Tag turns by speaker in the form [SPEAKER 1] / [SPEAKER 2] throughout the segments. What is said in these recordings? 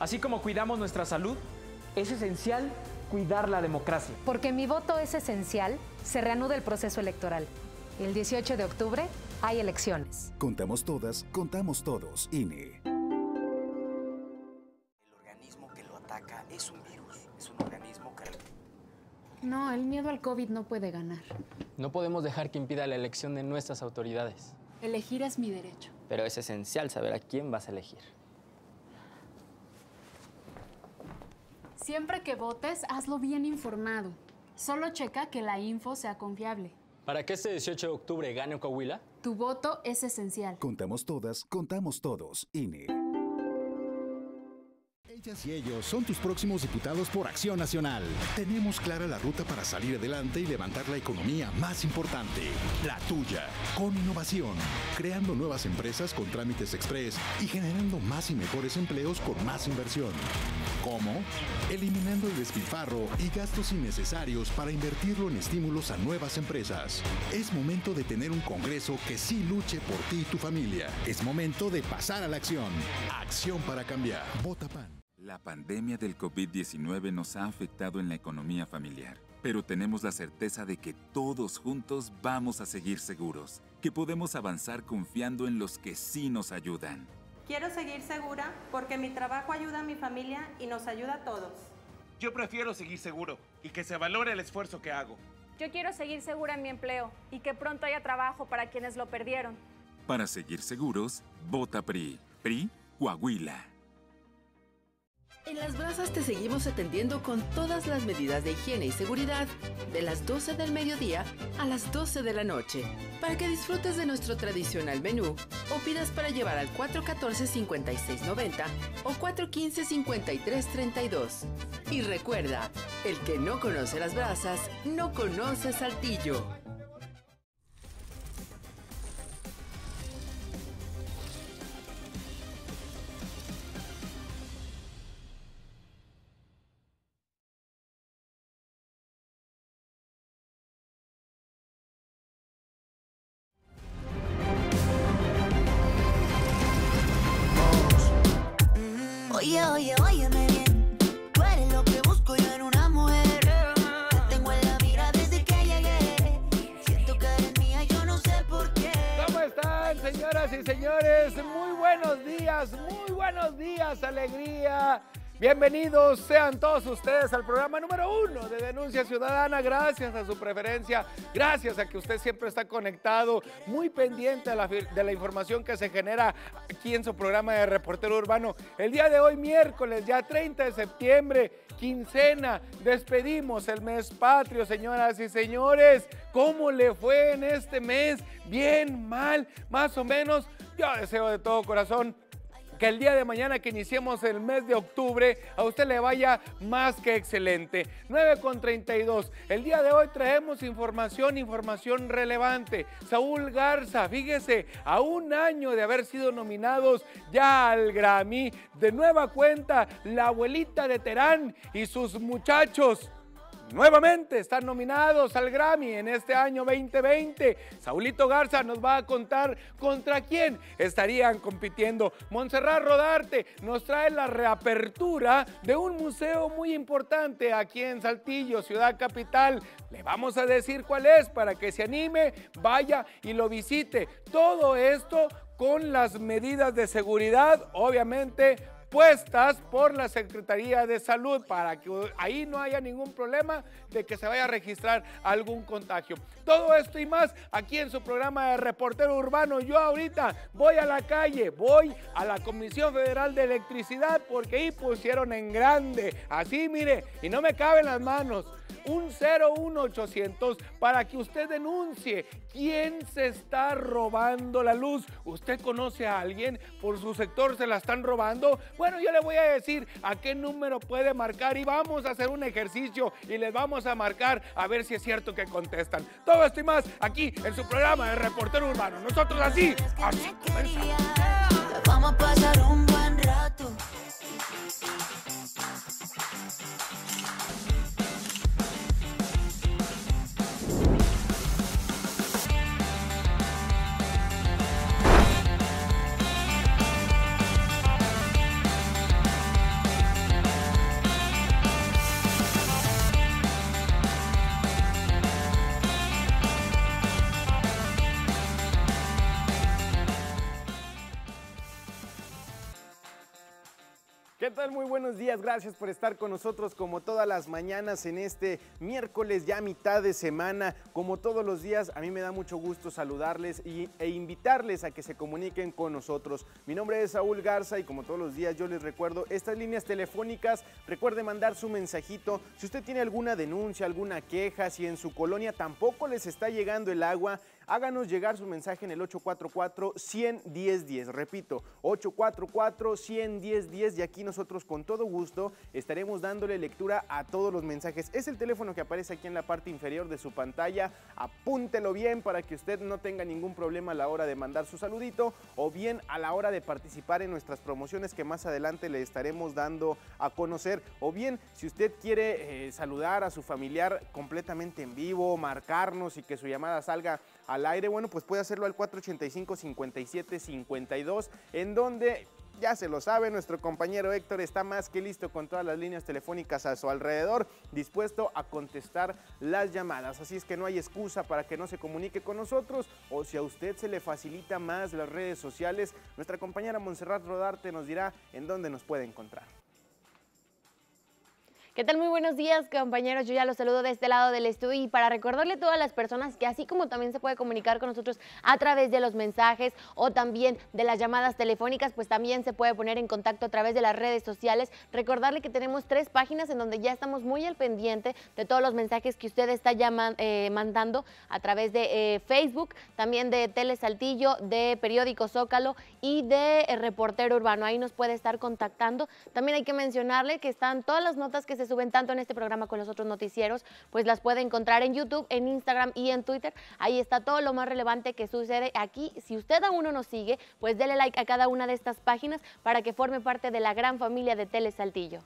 [SPEAKER 1] Así como cuidamos nuestra salud, es esencial cuidar la democracia.
[SPEAKER 2] Porque mi voto es esencial, se reanuda el proceso electoral. El 18 de octubre hay elecciones.
[SPEAKER 3] Contamos todas, contamos todos. INE.
[SPEAKER 4] El organismo que lo ataca es un virus, es un organismo que...
[SPEAKER 5] No, el miedo al COVID no puede ganar.
[SPEAKER 6] No podemos dejar que impida la elección de nuestras autoridades.
[SPEAKER 5] Elegir es mi derecho.
[SPEAKER 6] Pero es esencial saber a quién vas a elegir.
[SPEAKER 5] Siempre que votes, hazlo bien informado. Solo checa que la info sea confiable.
[SPEAKER 6] Para que este 18 de octubre gane Coahuila,
[SPEAKER 5] Tu voto es esencial.
[SPEAKER 3] Contamos todas, contamos todos. INE.
[SPEAKER 7] Ellas y ellos son tus próximos diputados por Acción Nacional. Tenemos clara la ruta para salir adelante y levantar la economía más importante, la tuya, con innovación, creando nuevas empresas con trámites express y generando más y mejores empleos con más inversión. ¿Cómo? Eliminando el despilfarro y gastos innecesarios para invertirlo en estímulos a nuevas empresas. Es momento de tener un Congreso que sí luche por ti y tu familia. Es momento de pasar a la acción. Acción para cambiar. Vota PAN.
[SPEAKER 8] La pandemia del COVID-19 nos ha afectado en la economía familiar, pero tenemos la certeza de que todos juntos vamos a seguir seguros, que podemos avanzar confiando en los que sí nos ayudan.
[SPEAKER 9] Quiero seguir segura porque mi trabajo ayuda a mi familia y nos ayuda a todos.
[SPEAKER 10] Yo prefiero seguir seguro y que se valore el esfuerzo que hago.
[SPEAKER 11] Yo quiero seguir segura en mi empleo y que pronto haya trabajo para quienes lo perdieron.
[SPEAKER 8] Para seguir seguros, vota PRI. PRI, Coahuila.
[SPEAKER 12] En Las Brasas te seguimos atendiendo con todas las medidas de higiene y seguridad de las 12 del mediodía a las 12 de la noche para que disfrutes de nuestro tradicional menú o pidas para llevar al 414-5690 o 415-5332. Y recuerda, el que no conoce Las Brasas no conoce Saltillo.
[SPEAKER 13] Bienvenidos sean todos ustedes al programa número uno de Denuncia Ciudadana. Gracias a su preferencia, gracias a que usted siempre está conectado, muy pendiente de la, de la información que se genera aquí en su programa de Reportero Urbano. El día de hoy, miércoles, ya 30 de septiembre, quincena, despedimos el mes patrio, señoras y señores. ¿Cómo le fue en este mes? Bien, mal, más o menos. Yo deseo de todo corazón que el día de mañana que iniciemos el mes de octubre a usted le vaya más que excelente. 9 con 32. El día de hoy traemos información, información relevante. Saúl Garza, fíjese, a un año de haber sido nominados ya al Grammy, de nueva cuenta, la abuelita de Terán y sus muchachos. Nuevamente están nominados al Grammy en este año 2020. Saulito Garza nos va a contar contra quién estarían compitiendo. Montserrat Rodarte nos trae la reapertura de un museo muy importante aquí en Saltillo, ciudad capital. Le vamos a decir cuál es para que se anime, vaya y lo visite. Todo esto con las medidas de seguridad, obviamente puestas por la Secretaría de Salud para que ahí no haya ningún problema de que se vaya a registrar algún contagio. Todo esto y más aquí en su programa de Reportero Urbano. Yo ahorita voy a la calle, voy a la Comisión Federal de Electricidad porque ahí pusieron en grande, así mire, y no me caben las manos un 01800 para que usted denuncie quién se está robando la luz. ¿Usted conoce a alguien? ¿Por su sector se la están robando? Bueno, yo le voy a decir a qué número puede marcar y vamos a hacer un ejercicio y les vamos a marcar a ver si es cierto que contestan. Todo esto y más aquí en su programa de Reportero Urbano. Nosotros así, así.
[SPEAKER 14] Vamos a pasar un buen rato.
[SPEAKER 15] ¿Qué tal? Muy buenos días. Gracias por estar con nosotros como todas las mañanas en este miércoles ya mitad de semana. Como todos los días, a mí me da mucho gusto saludarles y, e invitarles a que se comuniquen con nosotros. Mi nombre es Saúl Garza y como todos los días yo les recuerdo estas líneas telefónicas. Recuerde mandar su mensajito. Si usted tiene alguna denuncia, alguna queja, si en su colonia tampoco les está llegando el agua, háganos llegar su mensaje en el 844-11010. Repito, 844-11010 y aquí nosotros con todo gusto estaremos dándole lectura a todos los mensajes. Es el teléfono que aparece aquí en la parte inferior de su pantalla. Apúntelo bien para que usted no tenga ningún problema a la hora de mandar su saludito o bien a la hora de participar en nuestras promociones que más adelante le estaremos dando a conocer. O bien, si usted quiere eh, saludar a su familiar completamente en vivo, marcarnos y que su llamada salga al aire, bueno, pues puede hacerlo al 485-5752, en donde ya se lo sabe, nuestro compañero Héctor está más que listo con todas las líneas telefónicas a su alrededor, dispuesto a contestar las llamadas. Así es que no hay excusa para que no se comunique con nosotros o si a usted se le facilita más las redes sociales, nuestra compañera Montserrat Rodarte nos dirá en dónde nos puede encontrar.
[SPEAKER 16] ¿Qué tal? Muy buenos días, compañeros. Yo ya los saludo de este lado del estudio y para recordarle a todas las personas que así como también se puede comunicar con nosotros a través de los mensajes o también de las llamadas telefónicas, pues también se puede poner en contacto a través de las redes sociales. Recordarle que tenemos tres páginas en donde ya estamos muy al pendiente de todos los mensajes que usted está eh, mandando a través de eh, Facebook, también de Tele Saltillo, de Periódico Zócalo y de eh, Reportero Urbano. Ahí nos puede estar contactando. También hay que mencionarle que están todas las notas que se suben tanto en este programa con los otros noticieros, pues las puede encontrar en YouTube, en Instagram y en Twitter. Ahí está todo lo más relevante que sucede aquí. Si usted aún no nos sigue, pues dele like a cada una de estas páginas para que forme parte de la gran familia de Tele Saltillo.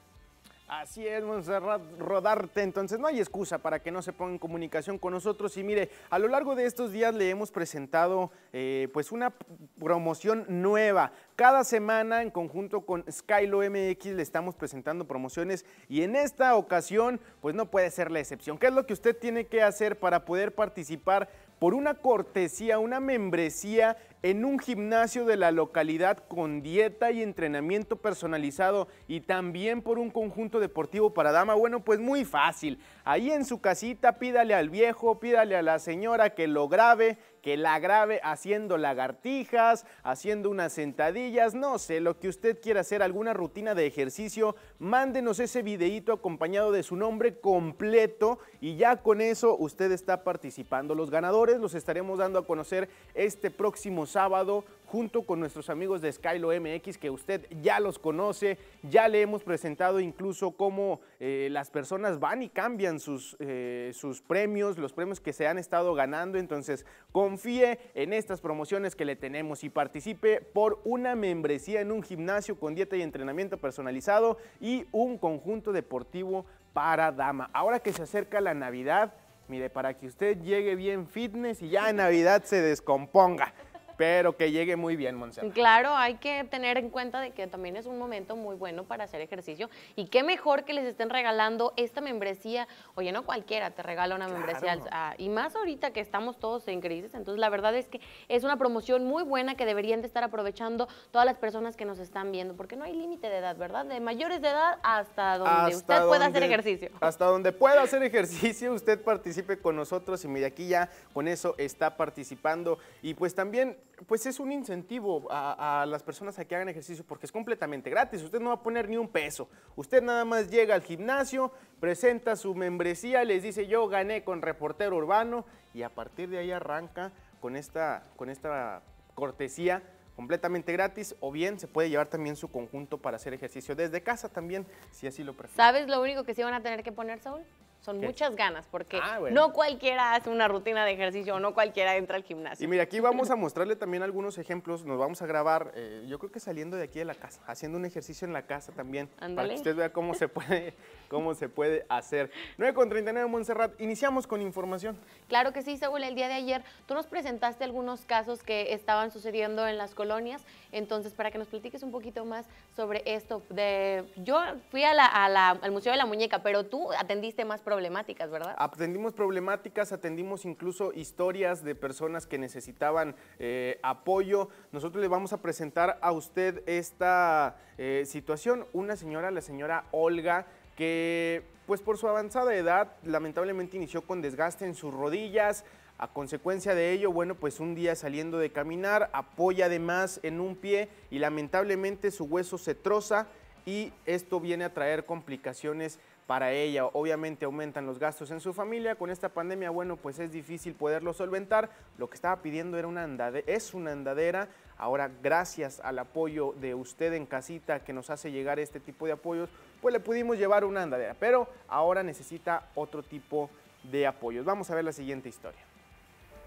[SPEAKER 15] Así es, Monserrat Rodarte. Entonces no hay excusa para que no se ponga en comunicación con nosotros. Y mire, a lo largo de estos días le hemos presentado eh, pues una promoción nueva. Cada semana en conjunto con Skylo MX le estamos presentando promociones y en esta ocasión pues no puede ser la excepción. ¿Qué es lo que usted tiene que hacer para poder participar por una cortesía, una membresía en un gimnasio de la localidad con dieta y entrenamiento personalizado y también por un conjunto deportivo para dama? Bueno, pues muy fácil. Ahí en su casita pídale al viejo, pídale a la señora que lo grabe, que la grabe haciendo lagartijas, haciendo unas sentadillas, no sé, lo que usted quiera hacer, alguna rutina de ejercicio, mándenos ese videíto acompañado de su nombre completo y ya con eso usted está participando. Los ganadores los estaremos dando a conocer este próximo sábado junto con nuestros amigos de Skylo MX, que usted ya los conoce, ya le hemos presentado incluso cómo eh, las personas van y cambian sus, eh, sus premios, los premios que se han estado ganando. Entonces, confíe en estas promociones que le tenemos y participe por una membresía en un gimnasio con dieta y entrenamiento personalizado y un conjunto deportivo para dama. Ahora que se acerca la Navidad, mire, para que usted llegue bien fitness y ya en Navidad se descomponga pero que llegue muy bien, Montserrat.
[SPEAKER 16] Claro, hay que tener en cuenta de que también es un momento muy bueno para hacer ejercicio y qué mejor que les estén regalando esta membresía. Oye, no cualquiera te regala una membresía ah, y más ahorita que estamos todos en crisis. Entonces, la verdad es que es una promoción muy buena que deberían de estar aprovechando todas las personas que nos están viendo, porque no hay límite de edad, ¿verdad? De mayores de edad hasta donde usted pueda hacer ejercicio.
[SPEAKER 15] Hasta donde pueda hacer ejercicio, usted participe con nosotros y mire, aquí ya con eso está participando y pues también pues es un incentivo a, las personas a que hagan ejercicio porque es completamente gratis. Usted no va a poner ni un peso. Usted nada más llega al gimnasio, presenta su membresía, les dice yo gané con reportero urbano y a partir de ahí arranca con esta, con esta cortesía completamente gratis o bien se puede llevar también su conjunto para hacer ejercicio desde casa también, si así lo prefiere.
[SPEAKER 16] ¿Sabes lo único que sí van a tener que poner, Saúl? Son muchas ganas, porque ah, no cualquiera hace una rutina de ejercicio o no cualquiera entra al gimnasio.
[SPEAKER 15] Y mira, aquí vamos a mostrarle también algunos ejemplos. Nos vamos a grabar, eh, yo creo que saliendo de aquí de la casa, haciendo un ejercicio en la casa también. Para que usted vea cómo se puede, cómo se puede hacer. 9 con 39 Montserrat, iniciamos con información.
[SPEAKER 16] Claro que sí, Saúl. El día de ayer tú nos presentaste algunos casos que estaban sucediendo en las colonias. Entonces, para que nos platiques un poquito más sobre esto. De, yo fui a la, al Museo de la Muñeca, pero tú atendiste más problemáticas, ¿verdad?
[SPEAKER 15] Atendimos problemáticas, atendimos incluso historias de personas que necesitaban eh, apoyo. Nosotros le vamos a presentar a usted esta eh, situación. Una señora, la señora Olga, que pues por su avanzada edad lamentablemente inició con desgaste en sus rodillas. A consecuencia de ello, bueno, pues un día saliendo de caminar, apoya además en un pie y lamentablemente su hueso se troza y esto viene a traer complicaciones para ella. Obviamente aumentan los gastos en su familia. Con esta pandemia, bueno, pues es difícil poderlo solventar. Lo que estaba pidiendo era una andadera, es una andadera. Ahora, gracias al apoyo de usted en casita que nos hace llegar este tipo de apoyos, pues le pudimos llevar una andadera. Pero ahora necesita otro tipo de apoyos. Vamos a ver la siguiente historia.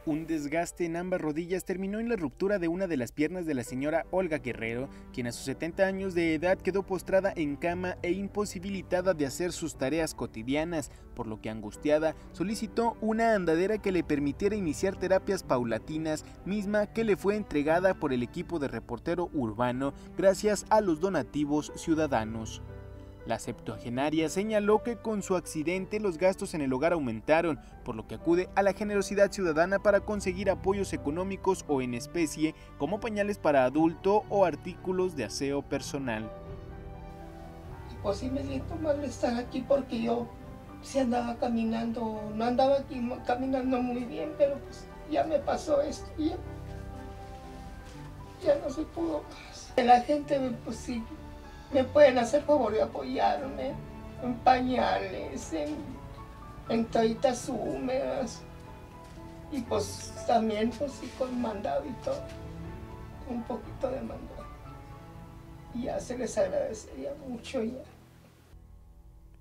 [SPEAKER 15] Un desgaste en ambas rodillas terminó en la ruptura de una de las piernas de la señora Olga Guerrero, quien a sus 70 años de edad quedó postrada en cama e imposibilitada de hacer sus tareas cotidianas, por lo que angustiada solicitó una andadera que le permitiera iniciar terapias paulatinas, misma que le fue entregada por el equipo de reportero urbano gracias a los donativos ciudadanos. La septuagenaria señaló que con su accidente los gastos en el hogar aumentaron, por lo que acude a la generosidad ciudadana para conseguir apoyos económicos o en especie, como pañales para adulto o artículos de aseo personal.
[SPEAKER 17] Pues sí me siento mal estar aquí porque yo sí andaba caminando, no andaba aquí caminando muy bien, pero pues ya me pasó esto, ya, ya no se pudo más. La gente pues sí me pueden hacer favor de apoyarme en pañales, en, toallitas húmedas y pues también pues con mandado y todo, un poquito de mandado. Ya se les agradecería mucho ya.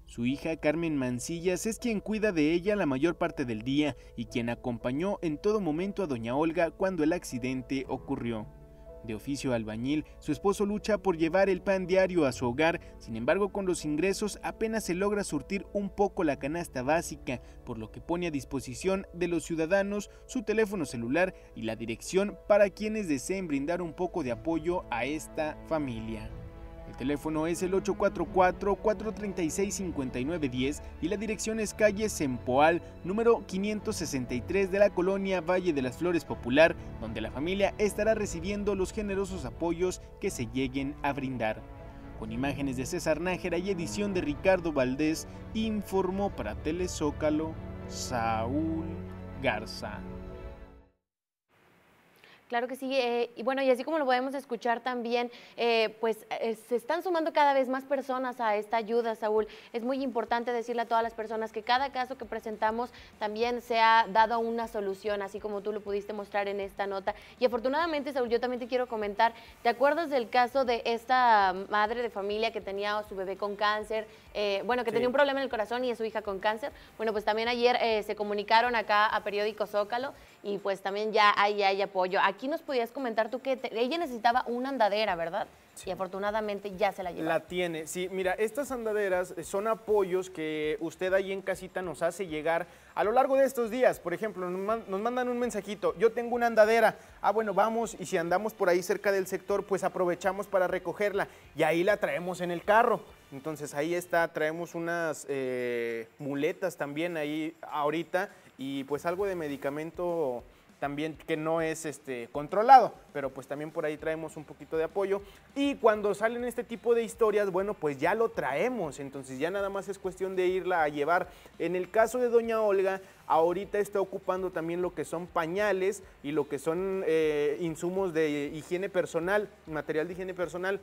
[SPEAKER 15] Su hija Carmen Mancillas es quien cuida de ella la mayor parte del día y quien acompañó en todo momento a doña Olga cuando el accidente ocurrió. De oficio albañil, su esposo lucha por llevar el pan diario a su hogar, sin embargo con los ingresos apenas se logra surtir un poco la canasta básica, por lo que pone a disposición de los ciudadanos su teléfono celular y la dirección para quienes deseen brindar un poco de apoyo a esta familia. El teléfono es el 844-436-5910 y la dirección es calle Sempoal, número 563 de la colonia Valle de las Flores Popular, donde la familia estará recibiendo los generosos apoyos que se lleguen a brindar. Con imágenes de César Nájera y edición de Ricardo Valdés, informó para Telezócalo Saúl Garza.
[SPEAKER 16] Claro que sí, eh, y bueno, y así como lo podemos escuchar también, eh, pues eh, se están sumando cada vez más personas a esta ayuda, Saúl. Es muy importante decirle a todas las personas que cada caso que presentamos también se ha dado una solución, así como tú lo pudiste mostrar en esta nota. Y afortunadamente, Saúl, yo también te quiero comentar, ¿te acuerdas del caso de esta madre de familia que tenía a su bebé con cáncer? Bueno, que tenía un problema en el corazón y a su hija con cáncer. Bueno, pues también ayer se comunicaron acá a Periódico Zócalo y pues también ya hay, hay apoyo. Aquí nos podías comentar tú que ella necesitaba una andadera, ¿verdad? Y afortunadamente ya se la lleva.
[SPEAKER 15] La tiene, sí. Mira, estas andaderas son apoyos que usted ahí en casita nos hace llegar a lo largo de estos días. Por ejemplo, nos mandan un mensajito, yo tengo una andadera. Ah, bueno, vamos y si andamos por ahí cerca del sector, pues aprovechamos para recogerla y ahí la traemos en el carro. Entonces ahí está, traemos unas eh, muletas también ahí ahorita y pues algo de medicamento también que no es este, controlado, pero pues también por ahí traemos un poquito de apoyo. Y cuando salen este tipo de historias, bueno, pues ya lo traemos, entonces ya nada más es cuestión de irla a llevar. En el caso de doña Olga, ahorita está ocupando también lo que son pañales y lo que son eh, insumos de higiene personal, material de higiene personal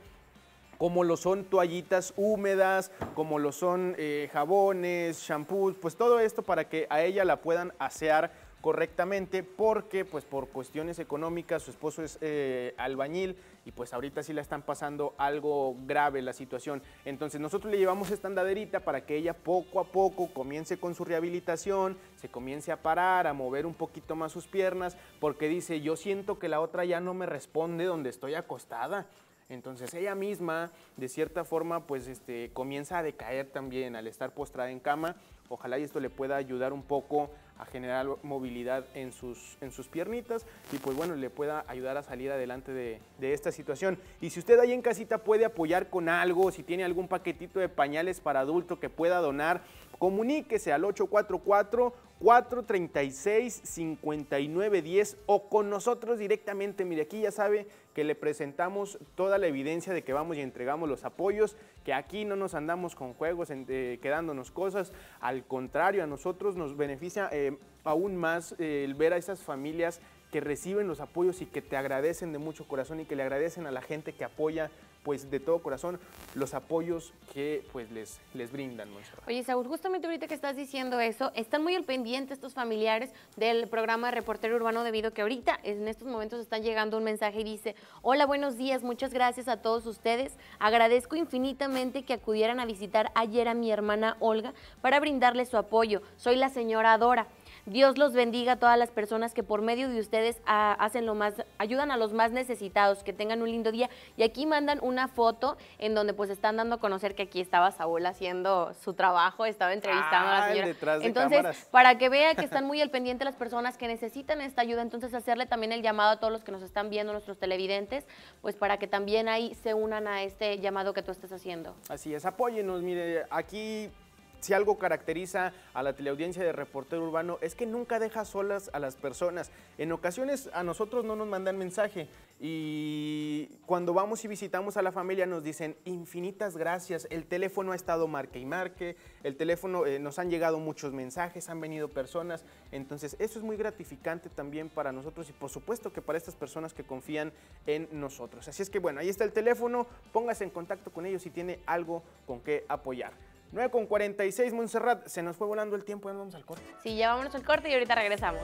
[SPEAKER 15] como lo son toallitas húmedas, como lo son eh, jabones, shampoos, pues todo esto para que a ella la puedan asear correctamente porque pues por cuestiones económicas su esposo es eh, albañil y pues ahorita sí la están pasando algo grave la situación. Entonces nosotros le llevamos esta andaderita para que ella poco a poco comience con su rehabilitación, se comience a parar, a mover un poquito más sus piernas, porque dice, yo siento que la otra ya no me responde donde estoy acostada. Entonces ella misma, de cierta forma, pues este, comienza a decaer también al estar postrada en cama. Ojalá y esto le pueda ayudar un poco generar movilidad en sus, en sus piernitas y pues bueno, le pueda ayudar a salir adelante de, de esta situación. Y si usted ahí en casita puede apoyar con algo, si tiene algún paquetito de pañales para adulto que pueda donar, comuníquese al 844 436-5910 o con nosotros directamente. Mire, aquí ya sabe que le presentamos toda la evidencia de que vamos y entregamos los apoyos, que aquí no nos andamos con juegos, eh, quedándonos cosas. Al contrario, a nosotros nos beneficia eh, aún más eh, el ver a esas familias que reciben los apoyos y que te agradecen de mucho corazón y que le agradecen a la gente que apoya pues de todo corazón los apoyos que pues les, les brindan.
[SPEAKER 16] Oye, Saúl, justamente ahorita que estás diciendo eso, están muy al pendiente estos familiares del programa Reportero Urbano debido a que ahorita en estos momentos están llegando un mensaje y dice, hola, buenos días, muchas gracias a todos ustedes. Agradezco infinitamente que acudieran a visitar ayer a mi hermana Olga para brindarle su apoyo. Soy la señora Dora. Dios los bendiga a todas las personas que por medio de ustedes ah, hacen lo más, ayudan a los más necesitados, que tengan un lindo día. Y aquí mandan una foto en donde pues están dando a conocer que aquí estaba Saúl haciendo su trabajo, estaba entrevistando a la señora. entonces, para que vea que están muy al pendiente las personas que necesitan esta ayuda, entonces hacerle también el llamado a todos los que nos están viendo, nuestros televidentes, pues para que también ahí se unan a este llamado que tú estás haciendo.
[SPEAKER 15] Así es, apóyenos, mire, aquí si algo caracteriza a la teleaudiencia de Reportero Urbano es que nunca deja solas a las personas. En ocasiones a nosotros no nos mandan mensaje y cuando vamos y visitamos a la familia nos dicen infinitas gracias, el teléfono ha estado marque y marque, el teléfono eh, nos han llegado muchos mensajes, han venido personas, entonces eso es muy gratificante también para nosotros y por supuesto que para estas personas que confían en nosotros. Así es que bueno, ahí está el teléfono, póngase en contacto con ellos si tiene algo con qué apoyar. 9 con 46, Montserrat. Se nos fue volando el tiempo, ya vamos al corte.
[SPEAKER 16] Sí, ya vámonos al corte y ahorita regresamos.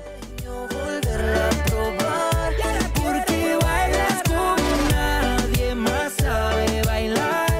[SPEAKER 14] Porque bailas como nadie más sabe bailar.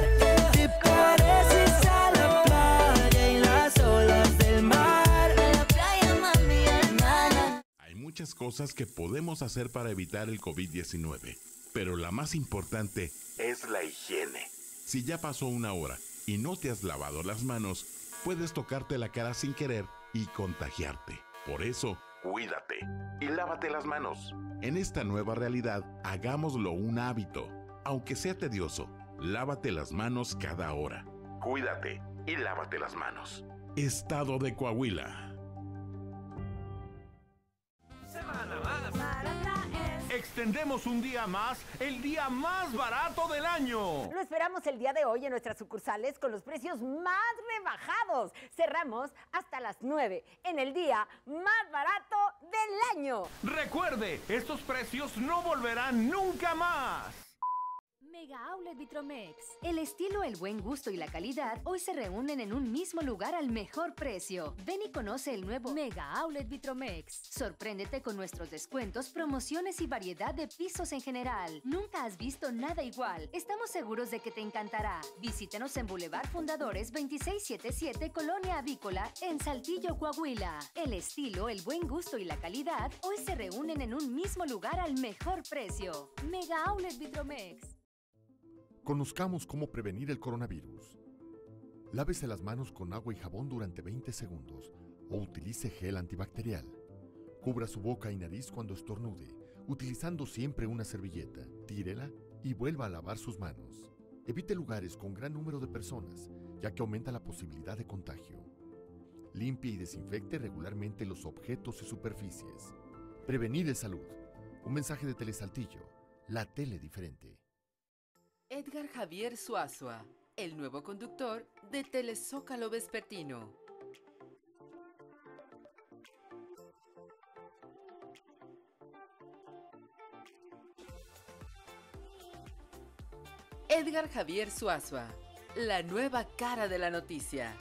[SPEAKER 18] Muchas cosas que podemos hacer para evitar el COVID-19, pero la más importante es la higiene. Si ya pasó una hora y no te has lavado las manos, puedes tocarte la cara sin querer y contagiarte. Por eso, cuídate y lávate las manos. En esta nueva realidad, hagámoslo un hábito. Aunque sea tedioso, lávate las manos cada hora. Cuídate y lávate las manos. Estado de Coahuila.
[SPEAKER 19] Extendemos un día más, el día más barato del año.
[SPEAKER 20] Lo esperamos el día de hoy en nuestras sucursales con los precios más rebajados. Cerramos hasta las 9 en el día más barato del año.
[SPEAKER 19] Recuerde, estos precios no volverán nunca más.
[SPEAKER 21] Mega Outlet Vitromex. El estilo, el buen gusto y la calidad hoy se reúnen en un mismo lugar al mejor precio. Ven y conoce el nuevo Mega Outlet Vitromex. Sorpréndete con nuestros descuentos, promociones y variedad de pisos en general. Nunca has visto nada igual. Estamos seguros de que te encantará. Visítenos en Boulevard Fundadores 2677 Colonia Avícola en Saltillo, Coahuila. El estilo, el buen gusto y la calidad hoy se reúnen en un mismo lugar al mejor precio. Mega Outlet Vitromex.
[SPEAKER 22] Conozcamos cómo prevenir el coronavirus. Lávese las manos con agua y jabón durante 20 segundos o utilice gel antibacterial. Cubra su boca y nariz cuando estornude, utilizando siempre una servilleta. Tírela y vuelva a lavar sus manos. Evite lugares con gran número de personas, ya que aumenta la posibilidad de contagio. Limpie y desinfecte regularmente los objetos y superficies. Prevenir es salud. Un mensaje de Telesaltillo, la tele diferente.
[SPEAKER 12] Edgar Javier Suazua, el nuevo conductor de Telezócalo Vespertino. Edgar Javier Suazua, la nueva cara de la noticia.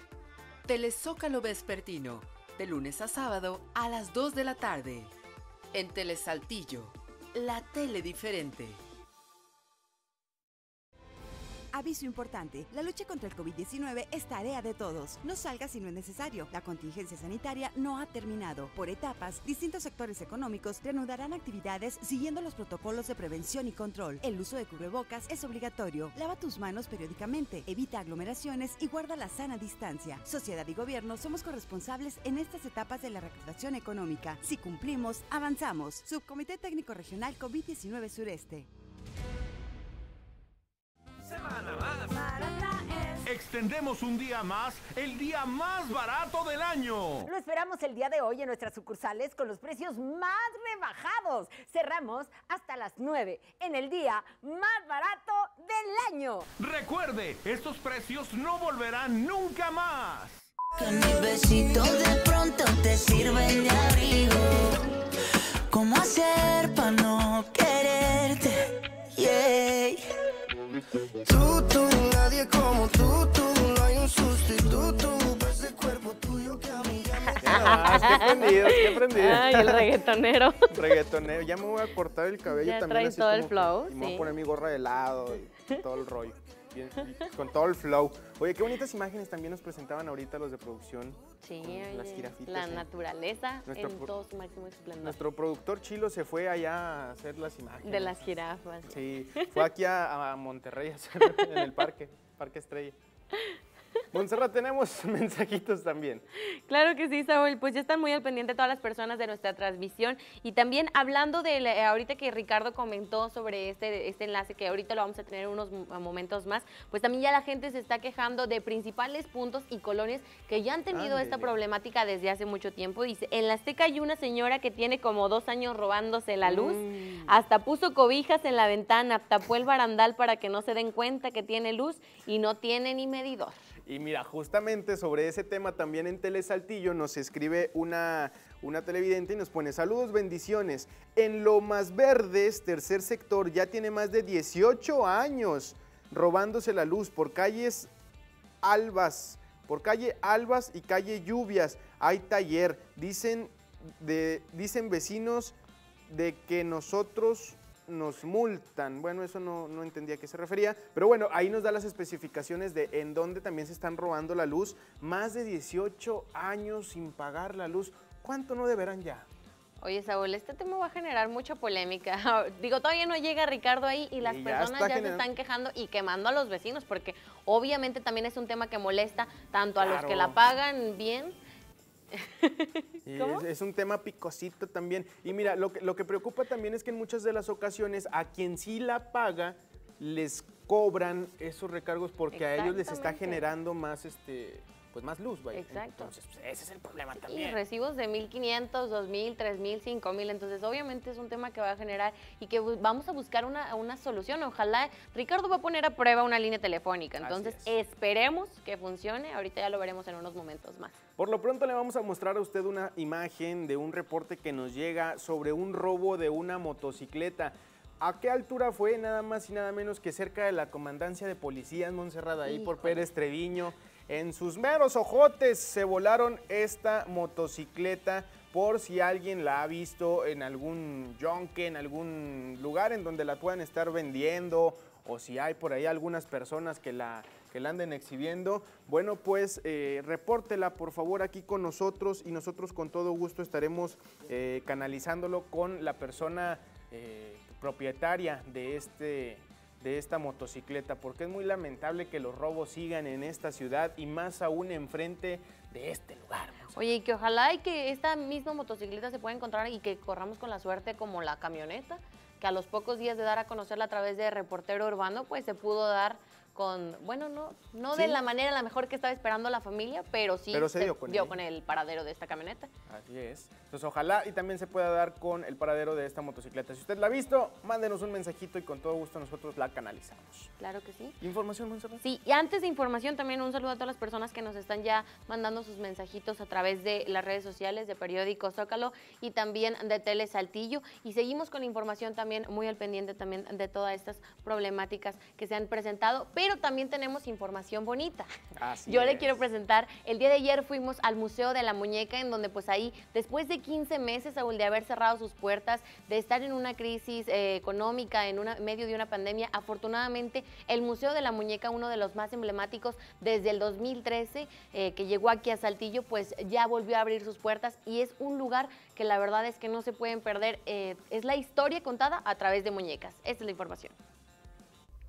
[SPEAKER 12] Telezócalo Vespertino, de lunes a sábado a las 2 de la tarde. En Telesaltillo, la tele diferente.
[SPEAKER 17] Aviso importante, la lucha contra el COVID-19 es tarea de todos. No salga si no es necesario. La contingencia sanitaria no ha terminado. Por etapas, distintos sectores económicos reanudarán actividades siguiendo los protocolos de prevención y control. El uso de cubrebocas es obligatorio. Lava tus manos periódicamente, evita aglomeraciones y guarda la sana distancia. Sociedad y gobierno somos corresponsables en estas etapas de la recuperación económica. Si cumplimos, avanzamos. Subcomité Técnico Regional COVID-19 Sureste.
[SPEAKER 19] Extendemos un día más, el día más barato del año.
[SPEAKER 20] Lo esperamos el día de hoy en nuestras sucursales con los precios más rebajados. Cerramos hasta las 9 en el día más barato del año.
[SPEAKER 19] Recuerde, estos precios no volverán nunca más.
[SPEAKER 14] Que mis besitos de pronto te sirven de abrigo. ¿Cómo hacer para no quererte? Yeah. Tú, tú, nadie como tú, tú, no hay un sustituto. Ese cuerpo tuyo que a mí ya me
[SPEAKER 15] Ah, qué prendido, qué prendido.
[SPEAKER 16] Ay, el reggaetonero.
[SPEAKER 15] Reggaetonero. Ya me voy a cortar el cabello
[SPEAKER 16] Ya
[SPEAKER 15] también.
[SPEAKER 16] traes
[SPEAKER 15] así
[SPEAKER 16] todo el
[SPEAKER 15] como que-
[SPEAKER 16] flow,
[SPEAKER 15] y me voy
[SPEAKER 16] sí.
[SPEAKER 15] a poner mi gorra de helado y todo el rollo. Bien, con todo el flow. Oye, qué bonitas imágenes también nos presentaban ahorita los de producción.
[SPEAKER 16] Sí,
[SPEAKER 15] las jirafitas.
[SPEAKER 16] la
[SPEAKER 15] ¿eh?
[SPEAKER 16] naturaleza
[SPEAKER 15] Nuestro
[SPEAKER 16] en todo su máximo esplendor.
[SPEAKER 15] Nuestro productor Chilo se fue allá a hacer las imágenes.
[SPEAKER 16] De las jirafas.
[SPEAKER 15] Sí, fue aquí a, a Monterrey a hacer en el parque, Parque Estrella. Montserrat, tenemos mensajitos también.
[SPEAKER 16] Claro que sí, Saúl. Pues ya están muy al pendiente todas las personas de nuestra transmisión. Y también hablando de la- eh, ahorita que Ricardo comentó sobre este, este enlace, que ahorita lo vamos a tener unos mo- momentos más, pues también ya la gente se está quejando de principales puntos y colonias que ya han tenido esta problemática desde hace mucho tiempo. Dice, en la Azteca hay una señora que tiene como dos años robándose la luz.
[SPEAKER 15] Mm.
[SPEAKER 16] Hasta puso cobijas en la ventana, tapó el barandal para que no se den cuenta que tiene luz y no tiene ni medidor.
[SPEAKER 15] Y mira, justamente sobre ese tema también en Telesaltillo nos escribe una, una televidente y nos pone saludos, bendiciones. En Lomas Verdes, tercer sector, ya tiene más de 18 años robándose la luz por calles Albas, por calle Albas y calle Lluvias. Hay taller. Dicen, dicen vecinos de que nosotros nos multan. Bueno, eso no, no entendía a qué se refería, pero bueno, ahí nos da las especificaciones de en dónde también se están robando la luz. Más de 18 años sin pagar la luz. ¿Cuánto no deberán ya?
[SPEAKER 16] Oye, Saúl, este tema va a generar mucha polémica. Digo, todavía no llega Ricardo ahí y las
[SPEAKER 15] Y ya
[SPEAKER 16] personas ya se están quejando y quemando a los vecinos, porque obviamente también es un tema que molesta tanto a los que la pagan bien.
[SPEAKER 15] Y
[SPEAKER 16] ¿Cómo?
[SPEAKER 15] Es, es un tema picosito también. Y mira, lo que, lo que preocupa también es que en muchas de las ocasiones a quien sí la paga les cobran esos recargos porque a ellos les está generando más este pues más luz, vaya.
[SPEAKER 16] Exacto.
[SPEAKER 15] Entonces, pues, ese es el problema
[SPEAKER 16] Y
[SPEAKER 15] también.
[SPEAKER 16] recibos de 1.500, 2.000, 3.000, 5.000. Entonces, obviamente es un tema que va a generar y que vamos a buscar una, una solución. Ojalá Ricardo va a poner a prueba una línea telefónica. Entonces, esperemos que funcione. Ahorita ya lo veremos en unos momentos más.
[SPEAKER 15] Por lo pronto le vamos a mostrar a usted una imagen de un reporte que nos llega sobre un robo de una motocicleta. ¿A qué altura fue? Nada más y nada menos que cerca de la comandancia de policía en Montserrat, ahí por. Pérez Treviño. En sus meros ojotes se volaron esta motocicleta por si alguien la ha visto en algún yonque, en algún lugar en donde la puedan estar vendiendo o si hay por ahí algunas personas que la, que la anden exhibiendo. Bueno, pues eh, repórtela por favor aquí con nosotros y nosotros con todo gusto estaremos eh, canalizándolo con la persona eh, propietaria de este de esta motocicleta, porque es muy lamentable que los robos sigan en esta ciudad y más aún enfrente de este lugar.
[SPEAKER 16] Oye, y que ojalá y que esta misma motocicleta se pueda encontrar y que corramos con la suerte como la camioneta, que a los pocos días de dar a conocerla a través de reportero urbano, pues se pudo dar con, bueno, no, no de la manera la mejor que estaba esperando la familia, pero sí
[SPEAKER 15] Pero se dio con ella.
[SPEAKER 16] con el paradero de esta camioneta.
[SPEAKER 15] Así es. Entonces ojalá y también se pueda dar con el paradero de esta motocicleta. Si usted la ha visto, mándenos un mensajito y con todo gusto nosotros la canalizamos.
[SPEAKER 16] Claro que sí.
[SPEAKER 15] ¿Información, Monserrat?
[SPEAKER 16] Sí, y antes de información, también un saludo a todas las personas que nos están ya mandando sus mensajitos a través de las redes sociales de Periódico Zócalo y también de Tele Saltillo. Y seguimos con información también muy al pendiente también de todas estas problemáticas que se han presentado. Pero pero también tenemos información bonita.
[SPEAKER 15] Así
[SPEAKER 16] Yo le
[SPEAKER 15] es.
[SPEAKER 16] quiero presentar, el día de ayer fuimos al Museo de la Muñeca, en donde pues ahí, después de 15 meses, Saúl, de haber cerrado sus puertas, de estar en una crisis eh, económica, en una, medio de una pandemia, afortunadamente el Museo de la Muñeca, uno de los más emblemáticos desde el 2013, eh, que llegó aquí a Saltillo, pues ya volvió a abrir sus puertas y es un lugar que la verdad es que no se pueden perder. eh, es la historia contada a través de muñecas. Esta es la información.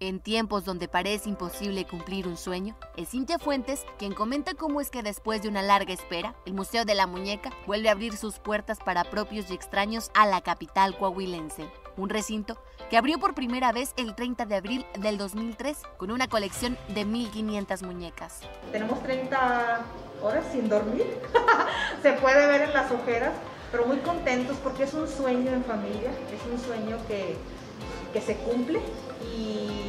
[SPEAKER 21] En tiempos donde parece imposible cumplir un sueño, es Cintia Fuentes quien comenta cómo es que después de una larga espera, el Museo de la Muñeca vuelve a abrir sus puertas para propios y extraños a la capital coahuilense. Un recinto que abrió por primera vez el 30 de abril del 2003 con una colección de 1.500 muñecas.
[SPEAKER 23] Tenemos 30 horas sin dormir. Se puede ver en las ojeras, pero muy contentos porque es un sueño en familia, es un sueño que, que se cumple y,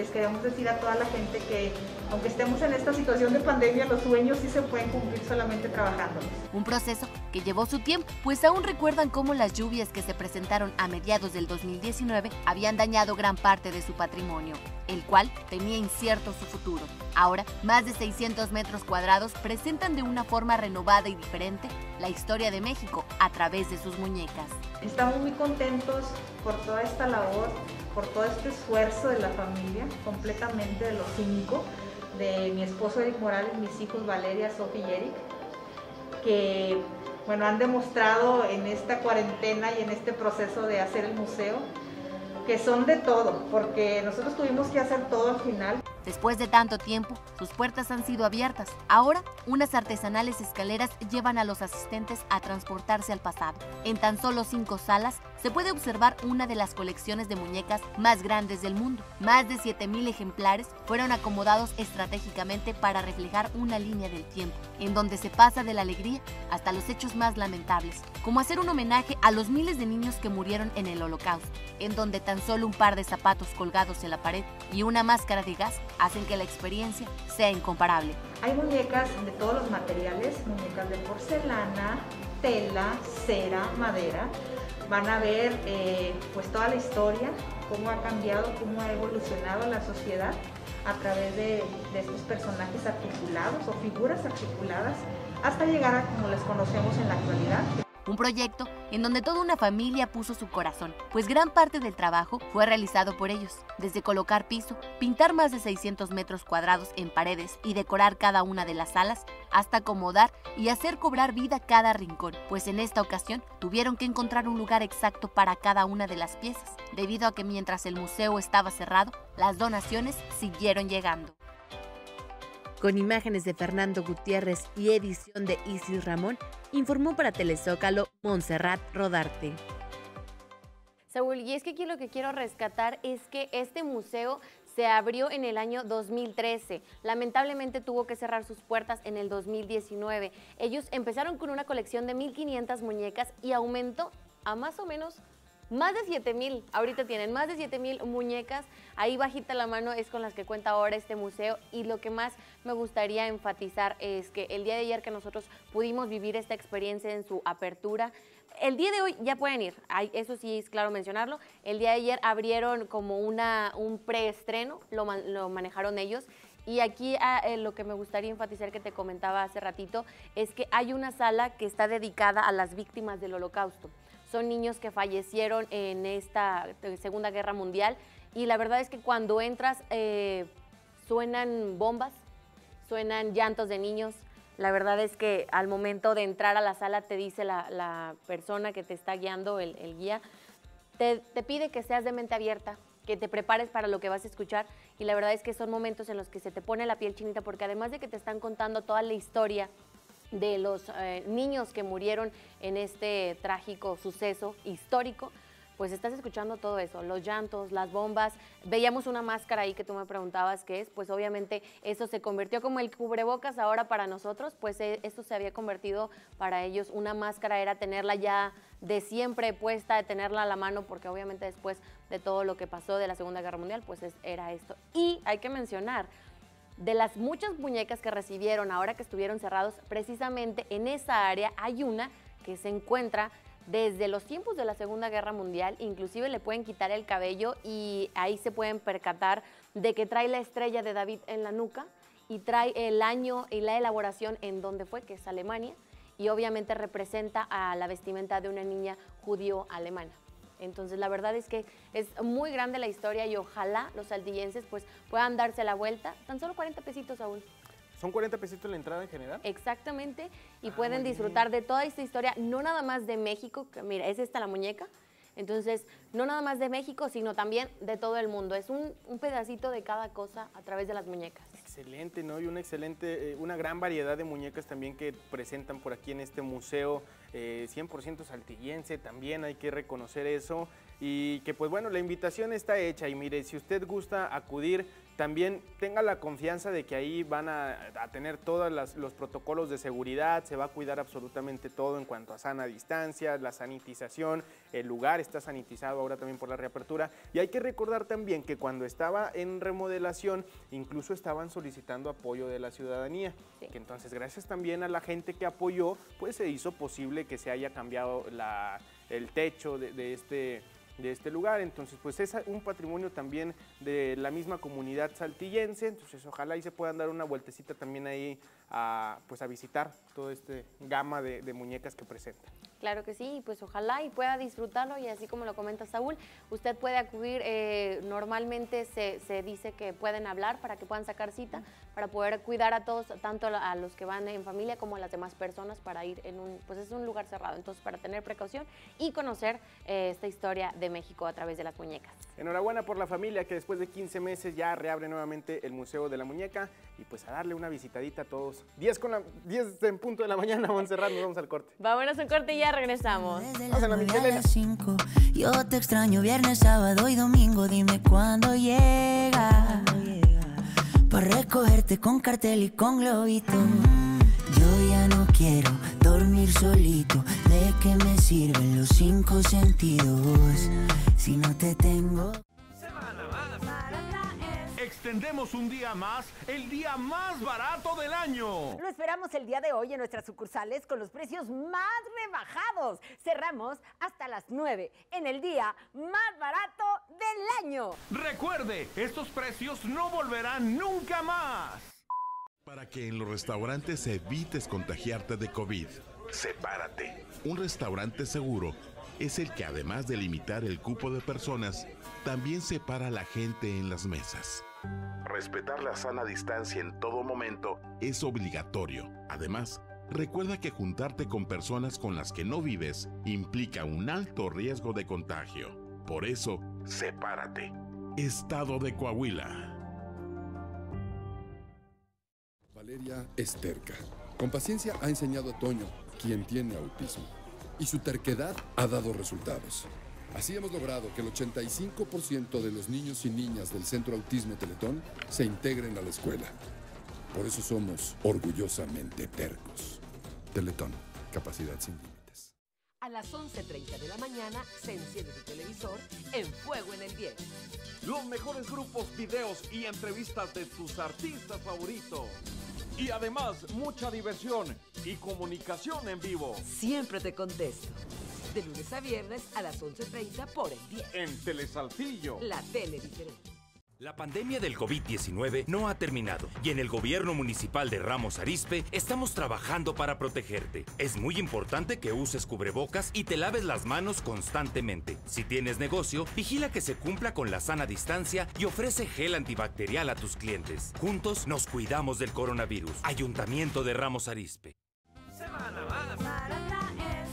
[SPEAKER 23] les queremos decir a toda la gente que aunque estemos en esta situación de pandemia, los sueños sí se pueden cumplir solamente trabajando.
[SPEAKER 21] Un proceso que llevó su tiempo, pues aún recuerdan cómo las lluvias que se presentaron a mediados del 2019 habían dañado gran parte de su patrimonio, el cual tenía incierto su futuro. Ahora, más de 600 metros cuadrados presentan de una forma renovada y diferente la historia de México a través de sus muñecas.
[SPEAKER 23] Estamos muy contentos por toda esta labor, por todo este esfuerzo de la familia, completamente de los cinco, de mi esposo Eric Morales, mis hijos Valeria, Sofía y Eric, que bueno, han demostrado en esta cuarentena y en este proceso de hacer el museo que son de todo, porque nosotros tuvimos que hacer todo al final.
[SPEAKER 21] Después de tanto tiempo, sus puertas han sido abiertas. Ahora, unas artesanales escaleras llevan a los asistentes a transportarse al pasado. En tan solo cinco salas se puede observar una de las colecciones de muñecas más grandes del mundo. Más de 7.000 ejemplares fueron acomodados estratégicamente para reflejar una línea del tiempo, en donde se pasa de la alegría hasta los hechos más lamentables, como hacer un homenaje a los miles de niños que murieron en el holocausto, en donde tan solo un par de zapatos colgados en la pared y una máscara de gas hacen que la experiencia sea incomparable.
[SPEAKER 23] Hay muñecas de todos los materiales, muñecas de porcelana, tela, cera, madera. Van a ver eh, pues toda la historia, cómo ha cambiado, cómo ha evolucionado la sociedad a través de, de estos personajes articulados o figuras articuladas hasta llegar a como les conocemos en la actualidad.
[SPEAKER 21] Un proyecto en donde toda una familia puso su corazón, pues gran parte del trabajo fue realizado por ellos, desde colocar piso, pintar más de 600 metros cuadrados en paredes y decorar cada una de las salas, hasta acomodar y hacer cobrar vida cada rincón, pues en esta ocasión tuvieron que encontrar un lugar exacto para cada una de las piezas, debido a que mientras el museo estaba cerrado, las donaciones siguieron llegando. Con imágenes de Fernando Gutiérrez y edición de Isis Ramón, informó para Telezócalo Montserrat Rodarte.
[SPEAKER 16] Saúl, y es que aquí lo que quiero rescatar es que este museo se abrió en el año 2013. Lamentablemente tuvo que cerrar sus puertas en el 2019. Ellos empezaron con una colección de 1.500 muñecas y aumentó a más o menos más de 7 mil, ahorita tienen más de 7 mil muñecas, ahí bajita la mano es con las que cuenta ahora este museo. Y lo que más me gustaría enfatizar es que el día de ayer que nosotros pudimos vivir esta experiencia en su apertura, el día de hoy ya pueden ir, eso sí es claro mencionarlo, el día de ayer abrieron como una, un preestreno, lo, lo manejaron ellos. Y aquí ah, eh, lo que me gustaría enfatizar que te comentaba hace ratito es que hay una sala que está dedicada a las víctimas del holocausto son niños que fallecieron en esta Segunda Guerra Mundial y la verdad es que cuando entras eh, suenan bombas, suenan llantos de niños. La verdad es que al momento de entrar a la sala te dice la, la persona que te está guiando, el, el guía, te, te pide que seas de mente abierta, que te prepares para lo que vas a escuchar y la verdad es que son momentos en los que se te pone la piel chinita porque además de que te están contando toda la historia de los eh, niños que murieron en este trágico suceso histórico, pues estás escuchando todo eso, los llantos, las bombas. Veíamos una máscara ahí que tú me preguntabas qué es, pues obviamente eso se convirtió como el cubrebocas ahora para nosotros, pues eh, esto se había convertido para ellos, una máscara era tenerla ya de siempre puesta, de tenerla a la mano, porque obviamente después de todo lo que pasó de la Segunda Guerra Mundial, pues es- era esto. Y hay que mencionar, de las muchas muñecas que recibieron ahora que estuvieron cerrados, precisamente en esa área hay una que se encuentra desde los tiempos de la Segunda Guerra Mundial, inclusive le pueden quitar el cabello y ahí se pueden percatar de que trae la estrella de David en la nuca y trae el año y la elaboración en donde fue, que es Alemania, y obviamente representa a la vestimenta de una niña judío-alemana. Entonces, la verdad es que es muy grande la historia y ojalá los saltillenses pues puedan darse la vuelta. Tan solo 40 pesitos aún.
[SPEAKER 15] ¿Son 40 pesitos la entrada en general?
[SPEAKER 16] Exactamente, y
[SPEAKER 15] Ah,
[SPEAKER 16] pueden
[SPEAKER 15] bien.
[SPEAKER 16] disfrutar de toda esta historia, no nada más de México, que mira, es esta la muñeca, entonces no nada más de México, sino también de todo el mundo, es un, un pedacito de cada cosa a través de las muñecas.
[SPEAKER 15] Excelente, ¿no? Y una excelente, eh, una gran variedad de muñecas también que presentan por aquí en este museo, eh, 100% saltillense, también hay que reconocer eso. Y que pues bueno, la invitación está hecha y mire, si usted gusta acudir, también tenga la confianza de que ahí van a, a tener todos los protocolos de seguridad, se va a cuidar absolutamente todo en cuanto a sana distancia, la sanitización, el lugar está sanitizado ahora también por la reapertura. Y hay que recordar también que cuando estaba en remodelación, incluso estaban solicitando apoyo de la ciudadanía. Que entonces, gracias también a la gente que apoyó, pues se hizo posible que se haya cambiado la- el techo de, de este de este lugar. Entonces, pues es un patrimonio también de la misma comunidad saltillense. Entonces, ojalá y se puedan dar una vueltecita también ahí a, pues, a visitar todo este gama de muñecas que presenta.
[SPEAKER 16] Claro que sí, y pues ojalá y pueda disfrutarlo y así como lo comenta Saúl, usted puede acudir, eh, normalmente se, se dice que pueden hablar para que puedan sacar cita, para poder cuidar a todos, tanto a los que van en familia como a las demás personas para ir en un, pues es un lugar cerrado, entonces para tener precaución y conocer eh, esta historia de México a través de las muñecas.
[SPEAKER 15] Enhorabuena por la familia que después de 15 meses ya reabre nuevamente el Museo de la Muñeca y pues a darle una visitadita a todos. 10 con la 10 en punto de la mañana, Montserrat, nos vamos al corte.
[SPEAKER 16] Vámonos a un corte y ya regresamos.
[SPEAKER 14] Yo te extraño viernes, sábado y domingo. Dime cuándo llega. Para recogerte con cartel y con globito. Yo ya no quiero dormir solito. ¿De qué me sirven los cinco sentidos? Si no te tengo.
[SPEAKER 19] Extendemos un día más, el día más barato del año.
[SPEAKER 20] Lo esperamos el día de hoy en nuestras sucursales con los precios más rebajados. Cerramos hasta las 9 en el día más barato del año.
[SPEAKER 19] Recuerde, estos precios no volverán nunca más.
[SPEAKER 18] Para que en los restaurantes evites contagiarte de COVID, sepárate. Un restaurante seguro es el que además de limitar el cupo de personas, también separa a la gente en las mesas. Respetar la sana distancia en todo momento es obligatorio. Además, recuerda que juntarte con personas con las que no vives implica un alto riesgo de contagio. Por eso, sepárate. Estado de Coahuila.
[SPEAKER 24] Valeria es terca. Con paciencia ha enseñado a Toño, quien tiene autismo. Y su terquedad ha dado resultados. Así hemos logrado que el 85% de los niños y niñas del Centro Autismo Teletón se integren a la escuela. Por eso somos orgullosamente tercos. Teletón, capacidad sin límites.
[SPEAKER 25] A las 11.30 de la mañana se enciende tu televisor en Fuego en el 10.
[SPEAKER 26] Los mejores grupos, videos y entrevistas de tus artistas favoritos. Y además, mucha diversión y comunicación en vivo.
[SPEAKER 25] Siempre te contesto. De lunes a viernes a las 11.30 por el 10.
[SPEAKER 26] En Telesaltillo.
[SPEAKER 25] La tele diferente.
[SPEAKER 27] La pandemia del COVID-19 no ha terminado y en el gobierno municipal de Ramos Arizpe estamos trabajando para protegerte. Es muy importante que uses cubrebocas y te laves las manos constantemente. Si tienes negocio, vigila que se cumpla con la sana distancia y ofrece gel antibacterial a tus clientes. Juntos nos cuidamos del coronavirus. Ayuntamiento de Ramos Arizpe.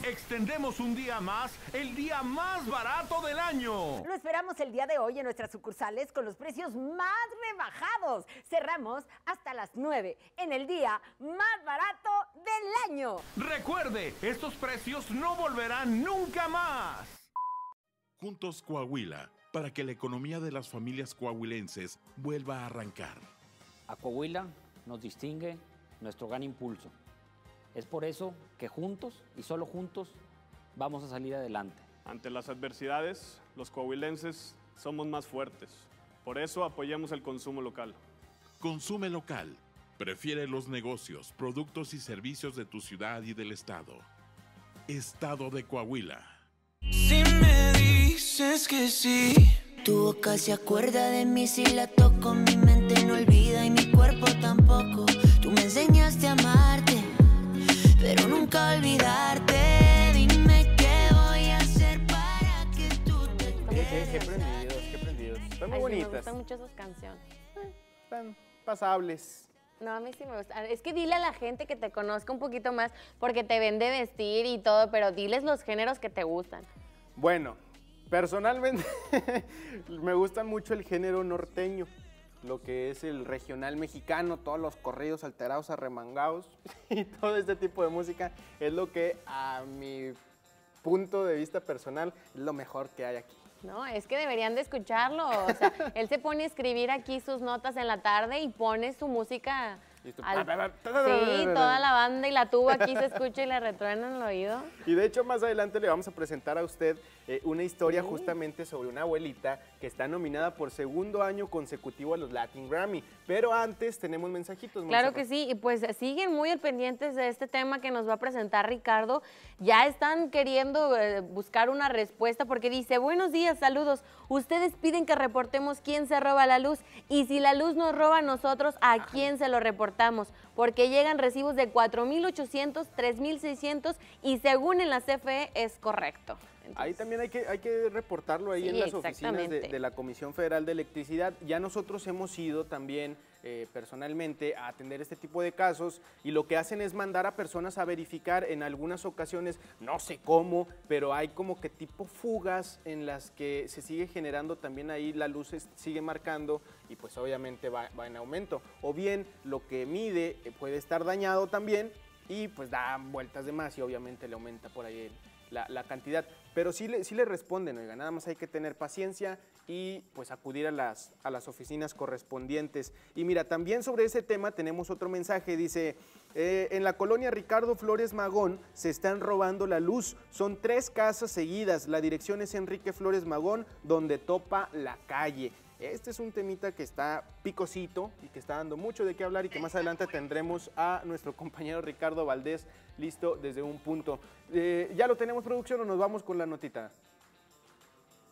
[SPEAKER 19] Extendemos un día más, el día más barato del año.
[SPEAKER 20] Lo esperamos el día de hoy en nuestras sucursales con los precios más rebajados. Cerramos hasta las 9 en el día más barato del año.
[SPEAKER 19] Recuerde, estos precios no volverán nunca más.
[SPEAKER 18] Juntos Coahuila, para que la economía de las familias coahuilenses vuelva a arrancar.
[SPEAKER 28] A Coahuila nos distingue nuestro gran impulso. Es por eso que juntos y solo juntos vamos a salir adelante.
[SPEAKER 29] Ante las adversidades, los coahuilenses somos más fuertes. Por eso apoyamos el consumo local.
[SPEAKER 18] Consume local. Prefiere los negocios, productos y servicios de tu ciudad y del estado. Estado de Coahuila.
[SPEAKER 14] Si me dices que sí, Tu boca se acuerda de mí si la toco, mi mente no olvida y mi cuerpo tampoco. Tú me enseñaste a amarte, pero nunca olvidarte. Dime qué voy a hacer para que tú te
[SPEAKER 15] Qué, qué- qué prendidos, qué prendidos. Están muy
[SPEAKER 16] Ay, sí, me gustan mucho esas canciones.
[SPEAKER 15] Están pasables.
[SPEAKER 16] No, a mí sí me gusta. Es que dile a la gente que te conozca un poquito más, porque te ven de vestir y todo, pero diles los géneros que te gustan.
[SPEAKER 15] Bueno, personalmente me gustan mucho el género norteño, lo que es el regional mexicano, todos los corridos alterados, arremangados y todo este tipo de música es lo que a mi punto de vista personal es lo mejor que hay aquí.
[SPEAKER 16] No, es que deberían de escucharlo. O sea, él se pone a escribir aquí sus notas en la tarde y pone su música. Al- Sí, toda la banda y la tuba aquí se escucha y le retruena en el oído.
[SPEAKER 15] Y de hecho más adelante le vamos a presentar a usted eh, una historia justamente sobre una abuelita que está nominada por segundo año consecutivo a los Latin Grammy. Pero antes tenemos mensajitos.
[SPEAKER 16] Claro que sí, y pues siguen muy al pendientes de este tema que nos va a presentar Ricardo. Ya están queriendo eh, buscar una respuesta porque dice, buenos días, saludos. Ustedes piden que reportemos quién se roba la luz y si la luz nos roba a nosotros, ¿a quién se lo reportamos? Porque llegan recibos de 4.800, 3.600 y según en la CFE es correcto.
[SPEAKER 15] Ahí también hay que, hay que reportarlo ahí
[SPEAKER 16] Sí,
[SPEAKER 15] en las oficinas de, la Comisión Federal de Electricidad. Ya nosotros hemos ido también eh, personalmente a atender este tipo de casos y lo que hacen es mandar a personas a verificar en algunas ocasiones, no sé cómo, pero hay como que tipo fugas en las que se sigue generando también ahí la luz sigue marcando y pues obviamente va, va en aumento. O bien lo que mide eh, puede estar dañado también y pues da vueltas de más y obviamente le aumenta por ahí el- la, cantidad. Pero sí le, sí responden, oiga, nada más hay que tener paciencia y pues acudir a las, a las oficinas correspondientes. Y mira, también sobre ese tema tenemos otro mensaje, dice, eh, en la colonia Ricardo Flores Magón se están robando la luz, son tres casas seguidas, la dirección es Enrique Flores Magón, donde topa la calle. Este es un temita que está picosito y que está dando mucho de qué hablar y que más adelante tendremos a nuestro compañero Ricardo Valdés listo desde un punto. Eh, ¿Ya lo tenemos producción o nos vamos con la notita?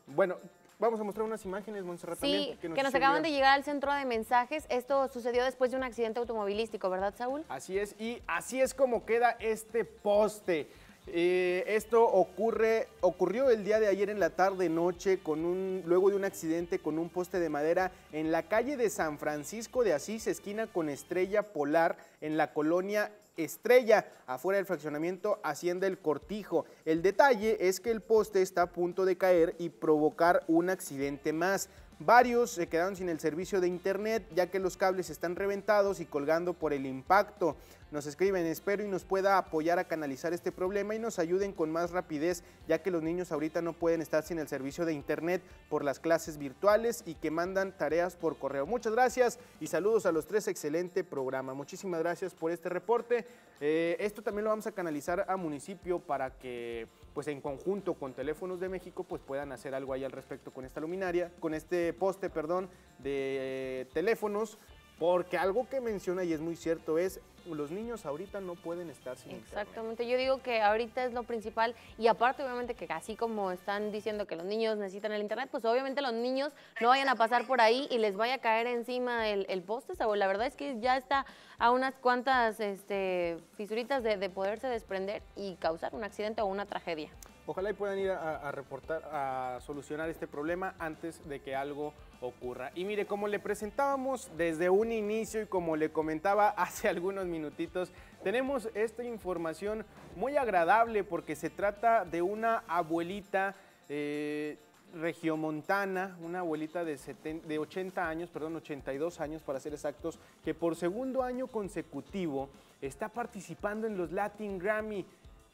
[SPEAKER 15] Bueno, vamos a mostrar unas imágenes, Montserrat,
[SPEAKER 16] Sí,
[SPEAKER 15] también.
[SPEAKER 16] que nos
[SPEAKER 15] hicieron
[SPEAKER 16] acaban de
[SPEAKER 15] llegar
[SPEAKER 16] al centro de mensajes. Esto sucedió después de un accidente automovilístico, ¿verdad, Saúl?
[SPEAKER 15] Así es, y así es como queda este poste. Eh, esto ocurre, ocurrió el día de ayer en la tarde noche con un, luego de un accidente con un poste de madera en la calle de San Francisco de Asís, esquina con Estrella Polar, en la colonia Estrella, afuera del fraccionamiento Hacienda El Cortijo. El detalle es que el poste está a punto de caer y provocar un accidente más. Varios se quedaron sin el servicio de internet ya que los cables están reventados y colgando por el impacto. Nos escriben, espero y nos pueda apoyar a canalizar este problema y nos ayuden con más rapidez ya que los niños ahorita no pueden estar sin el servicio de internet por las clases virtuales y que mandan tareas por correo. Muchas gracias y saludos a los tres, excelente programa. Muchísimas gracias por este reporte. Eh, esto también lo vamos a canalizar a municipio para que pues en conjunto con Teléfonos de México pues puedan hacer algo ahí al respecto con esta luminaria, con este poste, perdón, de teléfonos, porque algo que menciona y es muy cierto es los niños ahorita no pueden estar sin internet.
[SPEAKER 16] Exactamente, yo digo que ahorita es lo principal y aparte obviamente que así como están diciendo que los niños necesitan el internet, pues obviamente los niños no vayan a pasar por ahí y les vaya a caer encima el, poste, Saúl. La verdad es que ya está a unas cuantas este, fisuritas de poderse desprender y causar un accidente o una tragedia.
[SPEAKER 15] Ojalá y puedan ir a, reportar, a solucionar este problema antes de que algo ocurra. Y mire, como le presentábamos desde un inicio y como le comentaba hace algunos minutitos, tenemos esta información muy agradable porque se trata de una abuelita eh, regiomontana, una abuelita de, 70 de 80 años, perdón, 82 años para ser exactos, que por segundo año consecutivo está participando en los Latin Grammy.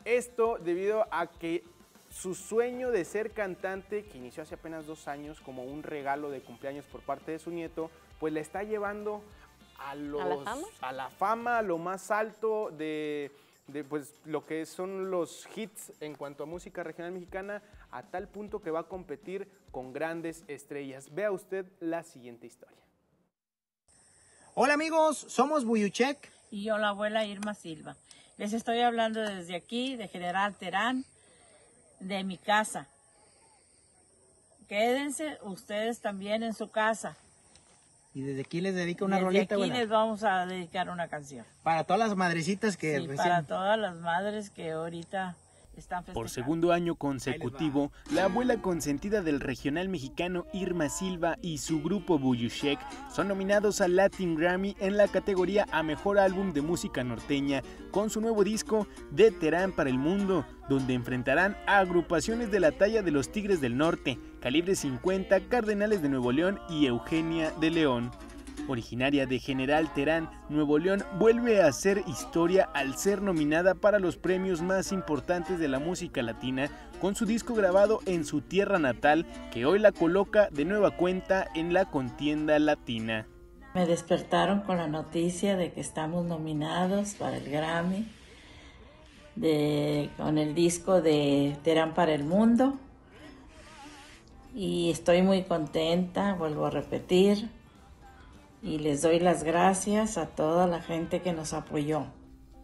[SPEAKER 15] Esto debido a que su sueño de ser cantante, que inició hace apenas dos años como un regalo de cumpleaños por parte de su nieto, pues le está llevando a, los,
[SPEAKER 16] fama?
[SPEAKER 15] a la fama, a lo más alto de, de, pues, lo que son los hits en cuanto a música regional mexicana, a tal punto que va a competir con grandes estrellas. Vea usted la siguiente historia.
[SPEAKER 30] Hola amigos, somos Buyuchek.
[SPEAKER 31] y yo la abuela Irma Silva. Les estoy hablando desde aquí, de General Terán, de mi casa. Quédense ustedes también en su casa.
[SPEAKER 30] Y desde aquí les dedico una
[SPEAKER 31] Desde
[SPEAKER 30] rolita,
[SPEAKER 31] aquí
[SPEAKER 30] abuela.
[SPEAKER 31] les vamos a dedicar una canción.
[SPEAKER 30] Para todas las madrecitas que
[SPEAKER 31] Sí,
[SPEAKER 30] recién...
[SPEAKER 31] para todas las madres que ahorita
[SPEAKER 15] Por segundo año consecutivo, la abuela consentida del regional mexicano Irma Silva y su grupo Buyushek son nominados al Latin Grammy en la categoría a Mejor Álbum de Música Norteña con su nuevo disco De Terán para el Mundo, donde enfrentarán a agrupaciones de la talla de los Tigres del Norte, Calibre 50, Cardenales de Nuevo León y Eugenia de León. Originaria de General Terán, Nuevo León vuelve a hacer historia al ser nominada para los premios más importantes de la música latina con su disco grabado en su tierra natal que hoy la coloca de nueva cuenta en la contienda latina.
[SPEAKER 31] Me despertaron con la noticia de que estamos nominados para el Grammy con el disco de Terán para el Mundo. Y estoy muy contenta, vuelvo a repetir. Y les doy las gracias a toda la gente que nos apoyó.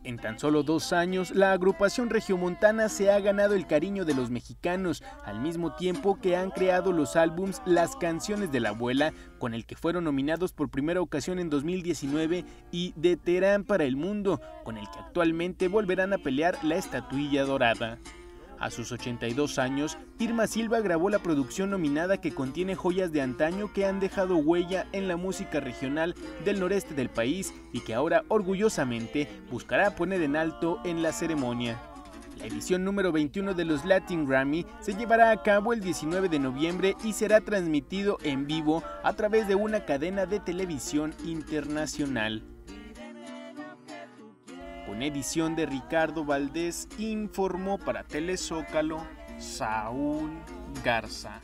[SPEAKER 15] En tan solo dos años, la agrupación regiomontana se ha ganado el cariño de los mexicanos, al mismo tiempo que han creado los álbums Las canciones de la abuela, con el que fueron nominados por primera ocasión en 2019, y De Terán para el Mundo, con el que actualmente volverán a pelear la estatuilla dorada. A sus 82 años, Irma Silva grabó la producción nominada que contiene joyas de antaño que han dejado huella en la música regional del noreste del país y que ahora orgullosamente buscará poner en alto en la ceremonia. La edición número 21 de los Latin Grammy se llevará a cabo el 19 de noviembre y será transmitido en vivo a través de una cadena de televisión internacional. Con edición de Ricardo Valdés, informó para Telezócalo Saúl Garza.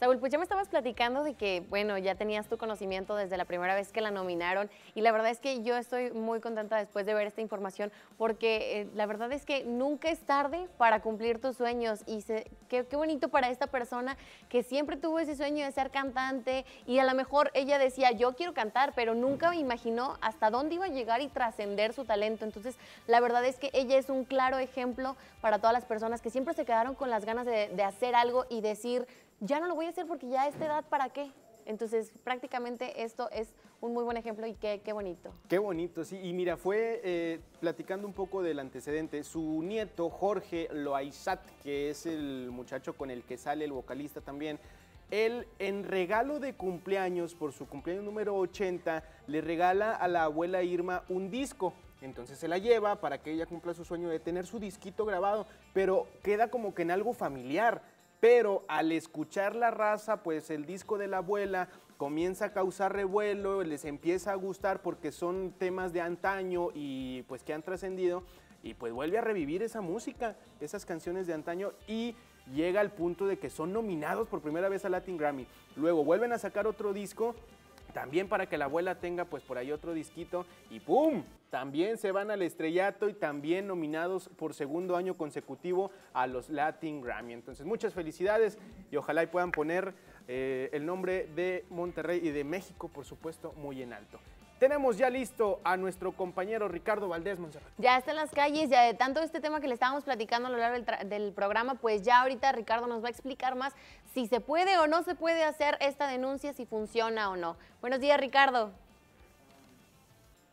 [SPEAKER 16] Saúl, pues ya me estabas platicando de que, bueno, ya tenías tu conocimiento desde la primera vez que la nominaron y la verdad es que yo estoy muy contenta después de ver esta información porque eh, la verdad es que nunca es tarde para cumplir tus sueños y qué, bonito para esta persona que siempre tuvo ese sueño de ser cantante y a lo mejor ella decía, yo quiero cantar, pero nunca me imaginó hasta dónde iba a llegar y trascender su talento. Entonces, la verdad es que ella es un claro ejemplo para todas las personas que siempre se quedaron con las ganas de hacer algo y decir, ya no lo voy a hacer porque ya a esta edad, ¿para qué? Entonces, prácticamente esto es un muy buen ejemplo y qué, qué bonito.
[SPEAKER 15] Qué bonito, sí. Y mira, fue eh, platicando un poco del antecedente. Su nieto, Jorge Loaizat, que es el muchacho con el que sale el vocalista también, él en regalo de cumpleaños, por su cumpleaños número 80, le regala a la abuela Irma un disco. Entonces se la lleva para que ella cumpla su sueño de tener su disquito grabado, pero queda como que en algo familiar. Pero al escuchar la raza, pues el disco de la abuela comienza a causar revuelo, les empieza a gustar porque son temas de antaño y pues que han trascendido y pues vuelve a revivir esa música, esas canciones de antaño y llega al punto de que son nominados por primera vez a Latin Grammy. Luego vuelven a sacar otro disco también para que la abuela tenga pues por ahí otro disquito y ¡pum! También se van al estrellato y también nominados por segundo año consecutivo a los Latin Grammy. Entonces muchas felicidades y ojalá y puedan poner eh, el nombre de Monterrey y de México por supuesto muy en alto. Tenemos ya listo a nuestro compañero Ricardo Valdés Monserrat.
[SPEAKER 16] Ya está en las calles, ya de tanto este tema que le estábamos platicando a lo largo del, programa, pues ya ahorita Ricardo nos va a explicar más si se puede o no se puede hacer esta denuncia, si funciona o no. Buenos días, Ricardo.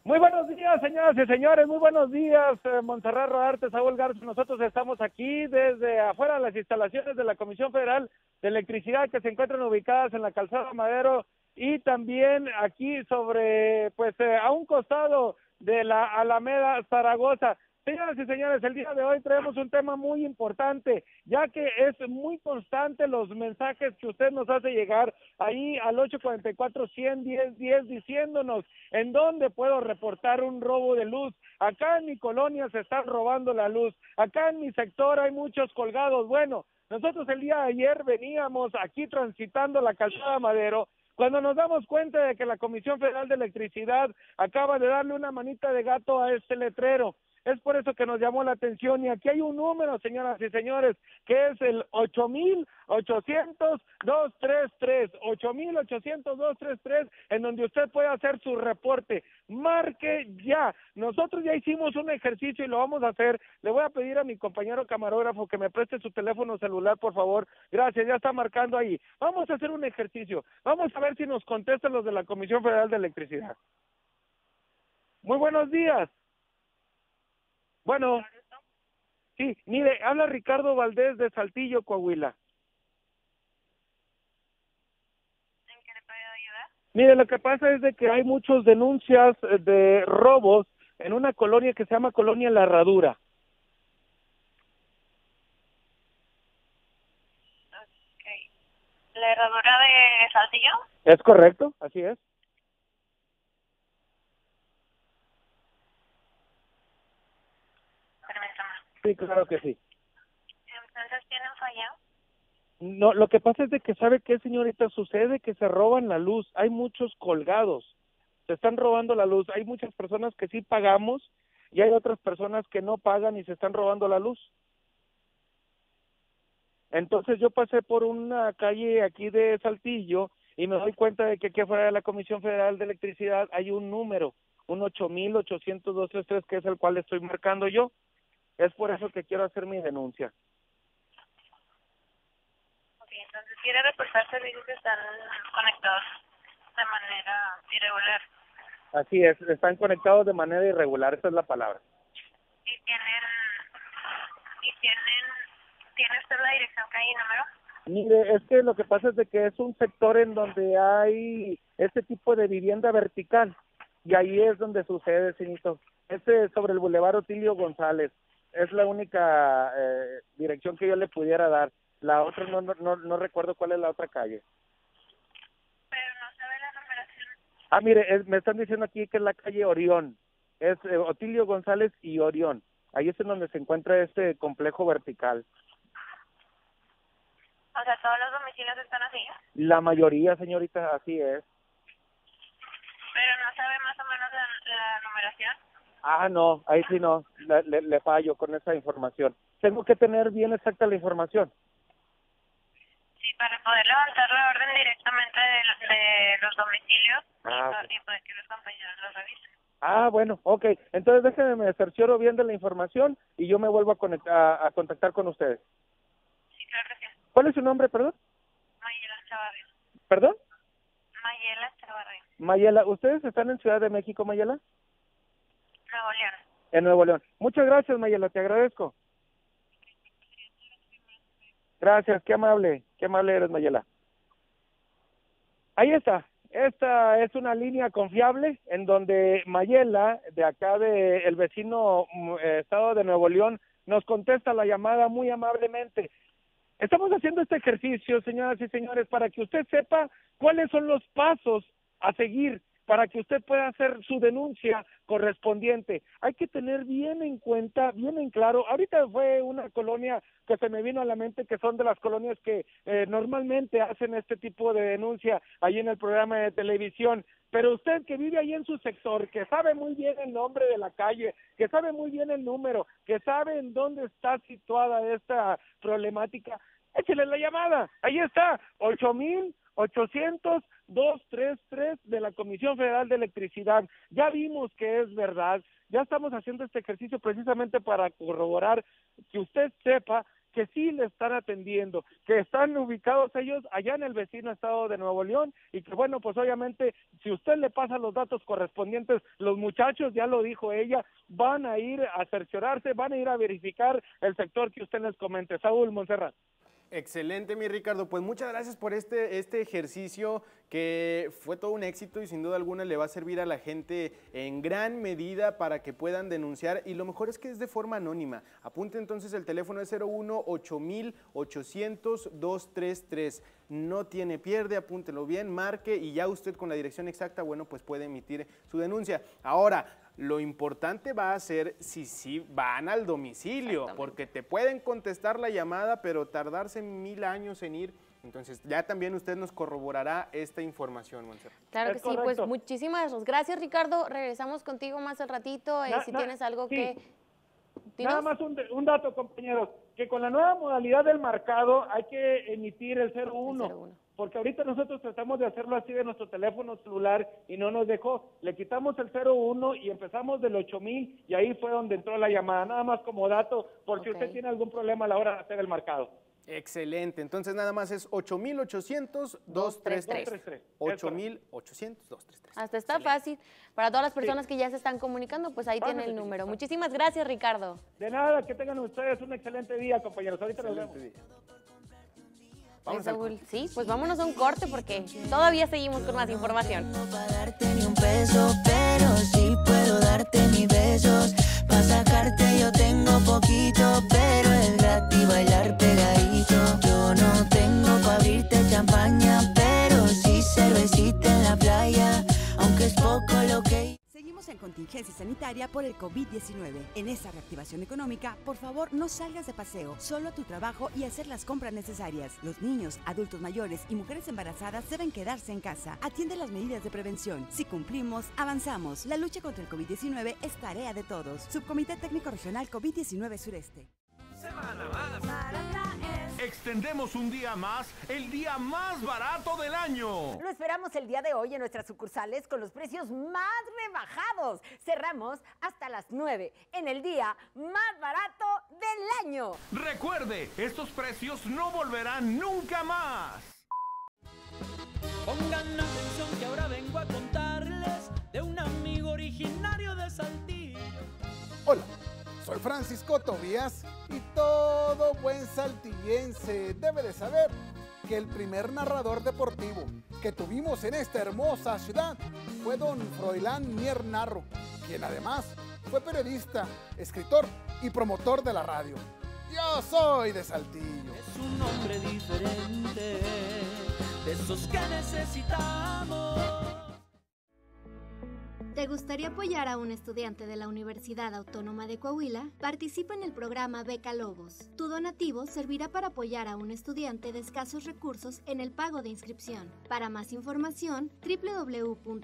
[SPEAKER 13] Muy buenos días, señoras y señores, muy buenos días, eh, Montserrat Rodarte, Saúl Garza. Nosotros estamos aquí desde afuera de las instalaciones de la Comisión Federal de Electricidad que se encuentran ubicadas en la calzada Madero y también aquí sobre, pues, eh, a un costado de la Alameda Zaragoza. Señoras y señores, el día de hoy traemos un tema muy importante, ya que es muy constante los mensajes que usted nos hace llegar ahí al 844-110-10 diciéndonos en dónde puedo reportar un robo de luz. Acá en mi colonia se están robando la luz, acá en mi sector hay muchos colgados. Bueno, nosotros el día de ayer veníamos aquí transitando la calzada Madero cuando nos damos cuenta de que la Comisión Federal de Electricidad acaba de darle una manita de gato a este letrero. Es por eso que nos llamó la atención y aquí hay un número, señoras y señores, que es el 8800-233, 8800-233, en donde usted puede hacer su reporte. Marque ya. Nosotros ya hicimos un ejercicio y lo vamos a hacer. Le voy a pedir a mi compañero camarógrafo que me preste su teléfono celular, por favor. Gracias, ya está marcando ahí. Vamos a hacer un ejercicio. Vamos a ver si nos contestan los de la Comisión Federal de Electricidad. Muy buenos días. Bueno. Sí, mire, habla Ricardo Valdés de Saltillo, Coahuila. Mire, lo que pasa es de que hay muchas denuncias eh, de robos en una colonia que se llama Colonia La Herradura.
[SPEAKER 32] ¿La herradura de Saltillo?
[SPEAKER 13] ¿Es correcto? Así es. Sí, claro que sí.
[SPEAKER 32] Entonces, ¿tienen falla?
[SPEAKER 13] No, lo que pasa es de que sabe qué, señorita, sucede que se roban la luz. Hay muchos colgados. Se están robando la luz. Hay muchas personas que sí pagamos y hay otras personas que no pagan y se están robando la luz. Entonces yo pasé por una calle aquí de Saltillo y me doy cuenta de que aquí afuera de la Comisión Federal de Electricidad hay un número, un 8800-233, que es el cual estoy marcando yo. Es por eso que quiero hacer mi denuncia.
[SPEAKER 32] Ok, entonces quiere reportar servicios que están conectados de manera irregular.
[SPEAKER 13] Así es, están conectados de manera irregular, esa es la palabra.
[SPEAKER 32] Y tienen, y tienen, ¿tiene usted la dirección que hay número?
[SPEAKER 13] Mire, es que lo que pasa es de que es un sector en donde hay este tipo de vivienda vertical y ahí es donde sucede, señorito. Este es sobre el Boulevard Otilio González. Es la única eh, dirección que yo le pudiera dar. La otra no, no, no, no recuerdo cuál es la otra calle.
[SPEAKER 32] Pero no sabe la numeración.
[SPEAKER 13] Ah, mire, es- me están diciendo aquí que es la calle Orión. Es eh, Otilio González y Orión. Ahí es en donde se encuentra este complejo vertical.
[SPEAKER 32] O sea, todos los domicilios están así.
[SPEAKER 13] La mayoría, señorita, así es.
[SPEAKER 32] Pero no sabe más o menos la, la numeración.
[SPEAKER 13] Ah, no, ahí sí no, le, le- le fallo con esa información. Tengo que tener bien exacta la información.
[SPEAKER 32] Sí, para poder levantar la orden directamente de, de los domicilios
[SPEAKER 13] Ah,
[SPEAKER 32] y, y poder que los compañeros lo revisen.
[SPEAKER 13] Ah, bueno, ok. Entonces déjenme me cercioro bien de la información y yo me vuelvo a, conectar, a, a contactar con ustedes.
[SPEAKER 32] Sí, claro que sí.
[SPEAKER 13] ¿Cuál es su nombre, perdón?
[SPEAKER 32] Mayela Chavarri.
[SPEAKER 13] ¿Perdón?
[SPEAKER 32] Mayela Chavarri.
[SPEAKER 13] Mayela, ¿ustedes están en Ciudad de México, Mayela?
[SPEAKER 32] Nuevo León.
[SPEAKER 13] En Nuevo León. Muchas gracias, Mayela, te agradezco. Gracias, qué amable, qué amable eres, Mayela. Ahí está. Esta es una línea confiable en donde Mayela, de acá de el vecino mm, eh, estado de Nuevo León, nos contesta la llamada muy amablemente. Estamos haciendo este ejercicio, señoras y señores, para que usted sepa cuáles son los pasos a seguir para que usted pueda hacer su denuncia correspondiente. Hay que tener bien en cuenta, bien en claro. Ahorita fue una colonia que se me vino a la mente que son de las colonias que eh, normalmente hacen este tipo de denuncia ahí en el programa de televisión. Pero usted que vive ahí en su sector, que sabe muy bien el nombre de la calle, que sabe muy bien el número, que sabe en dónde está situada esta problemática, échele la llamada. Ahí está, ocho mil ochocientos dos tres tres de la Comisión Federal de Electricidad. Ya vimos que es verdad. Ya estamos haciendo este ejercicio precisamente para corroborar que usted sepa que sí le están atendiendo, que están ubicados ellos allá en el vecino estado de Nuevo León y que bueno, pues obviamente si usted le pasa los datos correspondientes, los muchachos, ya lo dijo ella, van a ir a cerciorarse, van a ir a verificar el sector que usted les comente. Saúl Monserrat.
[SPEAKER 15] Excelente, mi Ricardo. Pues muchas gracias por este, este ejercicio que fue todo un éxito y sin duda alguna le va a servir a la gente en gran medida para que puedan denunciar y lo mejor es que es de forma anónima. Apunte entonces el teléfono es 01 8800 233. No tiene pierde, apúntelo bien, marque y ya usted con la dirección exacta, bueno, pues puede emitir su denuncia. Ahora, lo importante va a ser si sí van al domicilio, porque te pueden contestar la llamada, pero tardarse mil años en ir. Entonces, ya también usted nos corroborará esta información, Montserrat.
[SPEAKER 16] Claro que sí, pues muchísimas gracias Ricardo. Regresamos contigo más al ratito. eh,
[SPEAKER 13] Na-
[SPEAKER 16] si
[SPEAKER 13] na-
[SPEAKER 16] tienes algo
[SPEAKER 13] sí.
[SPEAKER 16] que... Dinos.
[SPEAKER 13] Nada más un, dato, compañeros, que con la nueva modalidad del marcado hay que emitir el 01, porque ahorita nosotros tratamos de hacerlo así de nuestro teléfono celular y no nos dejó. Le quitamos el 01 y empezamos del 8000 y ahí fue donde entró la llamada. Nada más como dato, por si usted tiene algún problema a la hora de hacer el marcado.
[SPEAKER 15] Excelente. Entonces nada más es 8800-233. 8800-233.
[SPEAKER 16] Hasta está fácil. Para todas las personas que ya se están comunicando, pues ahí tiene el número. Muchísimas gracias, Ricardo.
[SPEAKER 13] De nada, que tengan ustedes un excelente día, compañeros. Ahorita nos vemos.
[SPEAKER 16] Saúl, Sí, pues vámonos a un corte porque todavía seguimos con más información.
[SPEAKER 14] ni un peso, pero sí puedo darte mis besos. Pa' sacarte yo tengo poquito, pero es gratis bailar pegadito. Yo no tengo pa' abrirte champaña, pero sí cervecita en la playa, aunque es poco lo que...
[SPEAKER 17] En contingencia sanitaria por el COVID-19. En esta reactivación económica, por favor, no salgas de paseo, solo a tu trabajo y hacer las compras necesarias. Los niños, adultos mayores y mujeres embarazadas deben quedarse en casa. Atiende las medidas de prevención. Si cumplimos, avanzamos. La lucha contra el COVID-19 es tarea de todos. Subcomité Técnico Regional COVID-19 Sureste.
[SPEAKER 19] Extendemos un día más, el día más barato del año.
[SPEAKER 20] Lo esperamos el día de hoy en nuestras sucursales con los precios más rebajados. Cerramos hasta las 9 en el día más barato del año.
[SPEAKER 19] Recuerde, estos precios no volverán nunca más.
[SPEAKER 14] Pongan atención que ahora vengo a contarles de un amigo originario de Saltillo.
[SPEAKER 33] Hola, soy Francisco Tobías y todo buen saltillense debe de saber que el primer narrador deportivo que tuvimos en esta hermosa ciudad fue don Froilán Mier Narro, quien además fue periodista, escritor y promotor de la radio. Yo soy de Saltillo.
[SPEAKER 14] Es un hombre diferente, de esos que necesitamos.
[SPEAKER 34] ¿Te gustaría apoyar a un estudiante de la Universidad Autónoma de Coahuila? Participa en el programa Beca Lobos. Tu donativo servirá para apoyar a un estudiante de escasos recursos en el pago de inscripción. Para más información, www.uadc.mx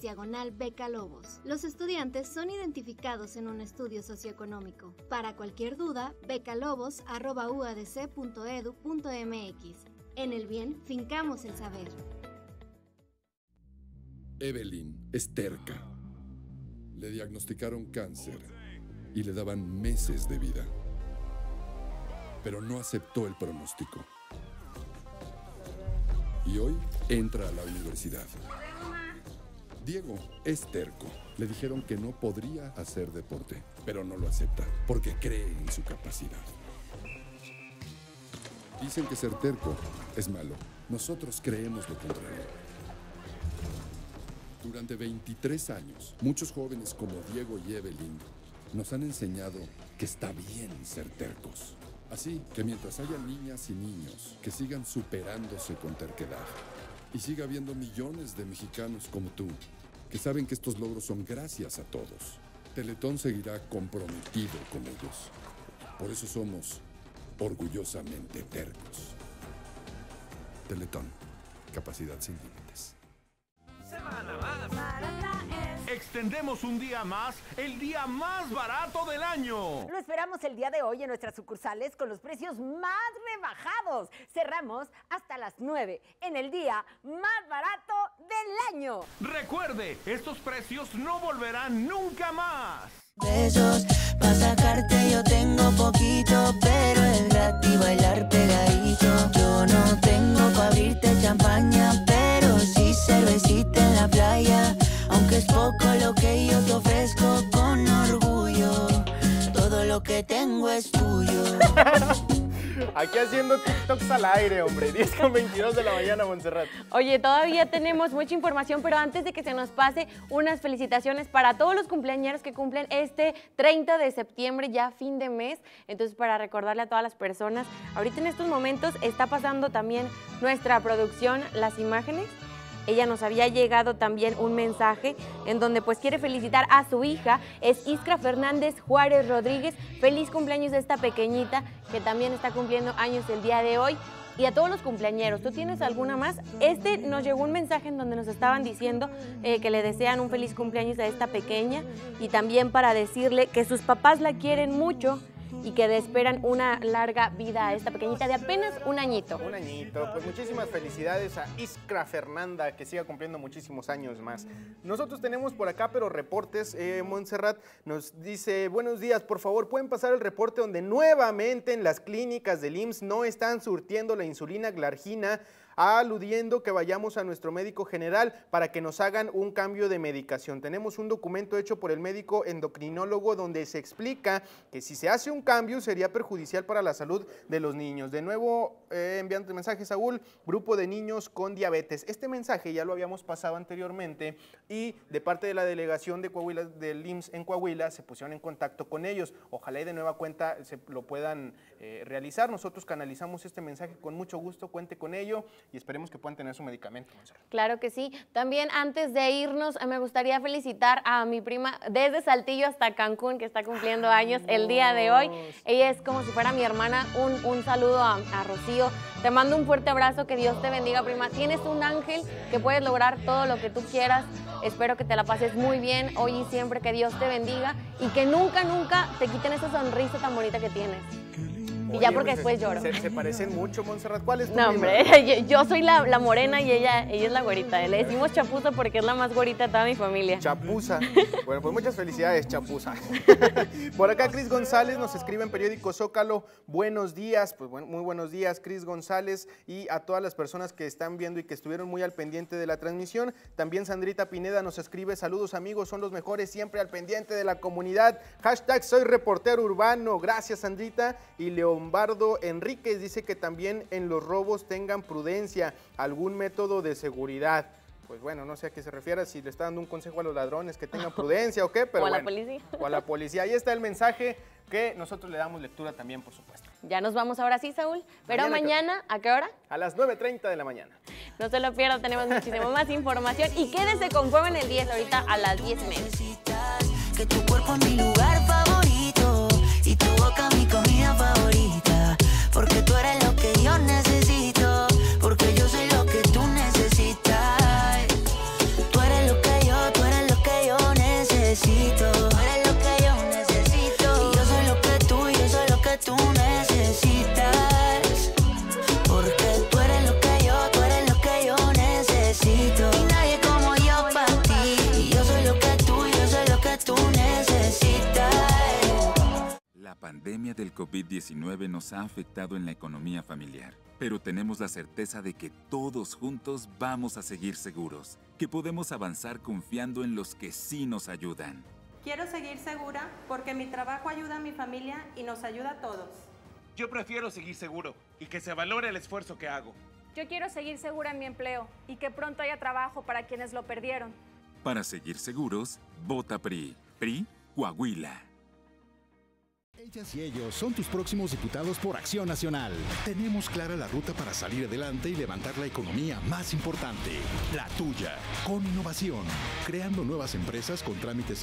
[SPEAKER 34] diagonal Beca Lobos. Los estudiantes son identificados en un estudio socioeconómico. Para cualquier duda, becalobos.uadc.edu.mx. En el bien, fincamos el saber.
[SPEAKER 24] Evelyn es terca. Le diagnosticaron cáncer y le daban meses de vida. Pero no aceptó el pronóstico. Y hoy entra a la universidad. Diego es terco. Le dijeron que no podría hacer deporte, pero no lo acepta porque cree en su capacidad. Dicen que ser terco es malo. Nosotros creemos lo contrario. Durante 23 años, muchos jóvenes como Diego y Evelyn nos han enseñado que está bien ser tercos. Así que mientras haya niñas y niños que sigan superándose con terquedad y siga habiendo millones de mexicanos como tú que saben que estos logros son gracias a todos, Teletón seguirá comprometido con ellos. Por eso somos orgullosamente tercos. Teletón, capacidad sin límites.
[SPEAKER 19] Extendemos un día más, el día más barato del año.
[SPEAKER 20] Lo esperamos el día de hoy en nuestras sucursales con los precios más rebajados. Cerramos hasta las 9 en el día más barato del año.
[SPEAKER 19] Recuerde, estos precios no volverán nunca más.
[SPEAKER 14] besos Pa' sacarte yo tengo poquito Pero es gratis bailar pegadito Yo no tengo pa' abrirte champaña Pero cervecita en la playa Aunque es poco lo que yo te ofrezco con orgullo Todo lo que tengo es tuyo
[SPEAKER 15] Aquí haciendo TikToks al aire, hombre. 10 con 22 de la mañana, Montserrat.
[SPEAKER 16] Oye, todavía tenemos mucha información, pero antes de que se nos pase, unas felicitaciones para todos los cumpleañeros que cumplen este 30 de septiembre, ya fin de mes. Entonces, para recordarle a todas las personas, ahorita en estos momentos está pasando también nuestra producción, las imágenes. Ella nos había llegado también un mensaje en donde pues quiere felicitar a su hija, es Iskra Fernández Juárez Rodríguez. Feliz cumpleaños de esta pequeñita que también está cumpliendo años el día de hoy. y a todos los cumpleañeros. ¿Tú tienes alguna más? Este nos llegó un mensaje en donde nos estaban diciendo eh, que le desean un feliz cumpleaños a esta pequeña y también para decirle que sus papás la quieren mucho y que esperan una larga vida a esta pequeñita de apenas un añito.
[SPEAKER 15] Un añito. Pues muchísimas felicidades a Iskra Fernanda, que siga cumpliendo muchísimos años más. Nosotros tenemos por acá, pero reportes. Eh, Montserrat nos dice, buenos días, por favor, pueden pasar el reporte donde nuevamente en las clínicas del IMSS no están surtiendo la insulina glargina aludiendo que vayamos a nuestro médico general para que nos hagan un cambio de medicación. Tenemos un documento hecho por el médico endocrinólogo donde se explica que si se hace un cambio sería perjudicial para la salud de los niños. De nuevo, eh, enviando mensaje, Saúl, grupo de niños con diabetes. Este mensaje ya lo habíamos pasado anteriormente y de parte de la delegación de Coahuila, del IMSS en Coahuila, se pusieron en contacto con ellos. Ojalá y de nueva cuenta se lo puedan eh, realizar. Nosotros canalizamos este mensaje con mucho gusto, cuente con ello y esperemos que puedan tener su medicamento.
[SPEAKER 16] Claro que sí. También antes de irnos, me gustaría felicitar a mi prima desde Saltillo hasta Cancún, que está cumpliendo años el día de hoy. Ella es como si fuera mi hermana. Un, un saludo a, a Rocío. Te mando un fuerte abrazo, que Dios te bendiga, prima. Tienes un ángel que puedes lograr todo lo que tú quieras. Espero que te la pases muy bien hoy y siempre, que Dios te bendiga y que nunca, nunca te quiten esa sonrisa tan bonita que tienes. Y ya porque después lloro.
[SPEAKER 15] Se, se parecen mucho, Montserrat. ¿Cuál es tu
[SPEAKER 16] No,
[SPEAKER 15] prima?
[SPEAKER 16] hombre, yo, yo soy la, la morena y ella, ella es la güerita. Le decimos chapuza porque es la más güerita de toda mi familia.
[SPEAKER 15] Chapuza. Bueno, pues muchas felicidades, Chapuza. Por acá, Cris González nos escribe en periódico Zócalo. Buenos días, pues bueno, muy buenos días, Cris González, y a todas las personas que están viendo y que estuvieron muy al pendiente de la transmisión. También Sandrita Pineda nos escribe: Saludos, amigos, son los mejores, siempre al pendiente de la comunidad. Hashtag soy reportero urbano. Gracias, Sandrita. Y Leombardo Enríquez dice que también en los robos tengan prudencia, algún método de seguridad. Pues bueno, no sé a qué se refiere, si le está dando un consejo a los ladrones que tengan prudencia o qué, pero
[SPEAKER 16] O a la policía.
[SPEAKER 15] O a la policía. Ahí está el mensaje que nosotros le damos lectura también, por supuesto.
[SPEAKER 16] Ya nos vamos ahora sí, Saúl. Pero
[SPEAKER 15] Mañana
[SPEAKER 16] mañana, ¿a qué hora?
[SPEAKER 15] A las 9.30 de la mañana.
[SPEAKER 16] No se lo pierdan, tenemos muchísimo más información. Y quédense con Fuego en el 10 ahorita a las 10 y media.
[SPEAKER 14] Que tu cuerpo es mi lugar Porque tú eres lo
[SPEAKER 35] pandemia del COVID-19 nos ha afectado en la economía familiar, pero tenemos la certeza de que todos juntos vamos a seguir seguros, que podemos avanzar confiando en los que sí nos ayudan.
[SPEAKER 36] Quiero seguir segura porque mi trabajo ayuda a mi familia y nos ayuda a todos.
[SPEAKER 37] Yo prefiero seguir seguro y que se valore el esfuerzo que hago.
[SPEAKER 38] Yo quiero seguir segura en mi empleo y que pronto haya trabajo para quienes lo perdieron.
[SPEAKER 35] Para seguir seguros, vota PRI. PRI, Coahuila.
[SPEAKER 39] Ellas y ellos son tus próximos diputados por Acción Nacional. Tenemos clara la ruta para salir adelante y levantar la economía más importante, la tuya, con innovación, creando nuevas empresas con trámites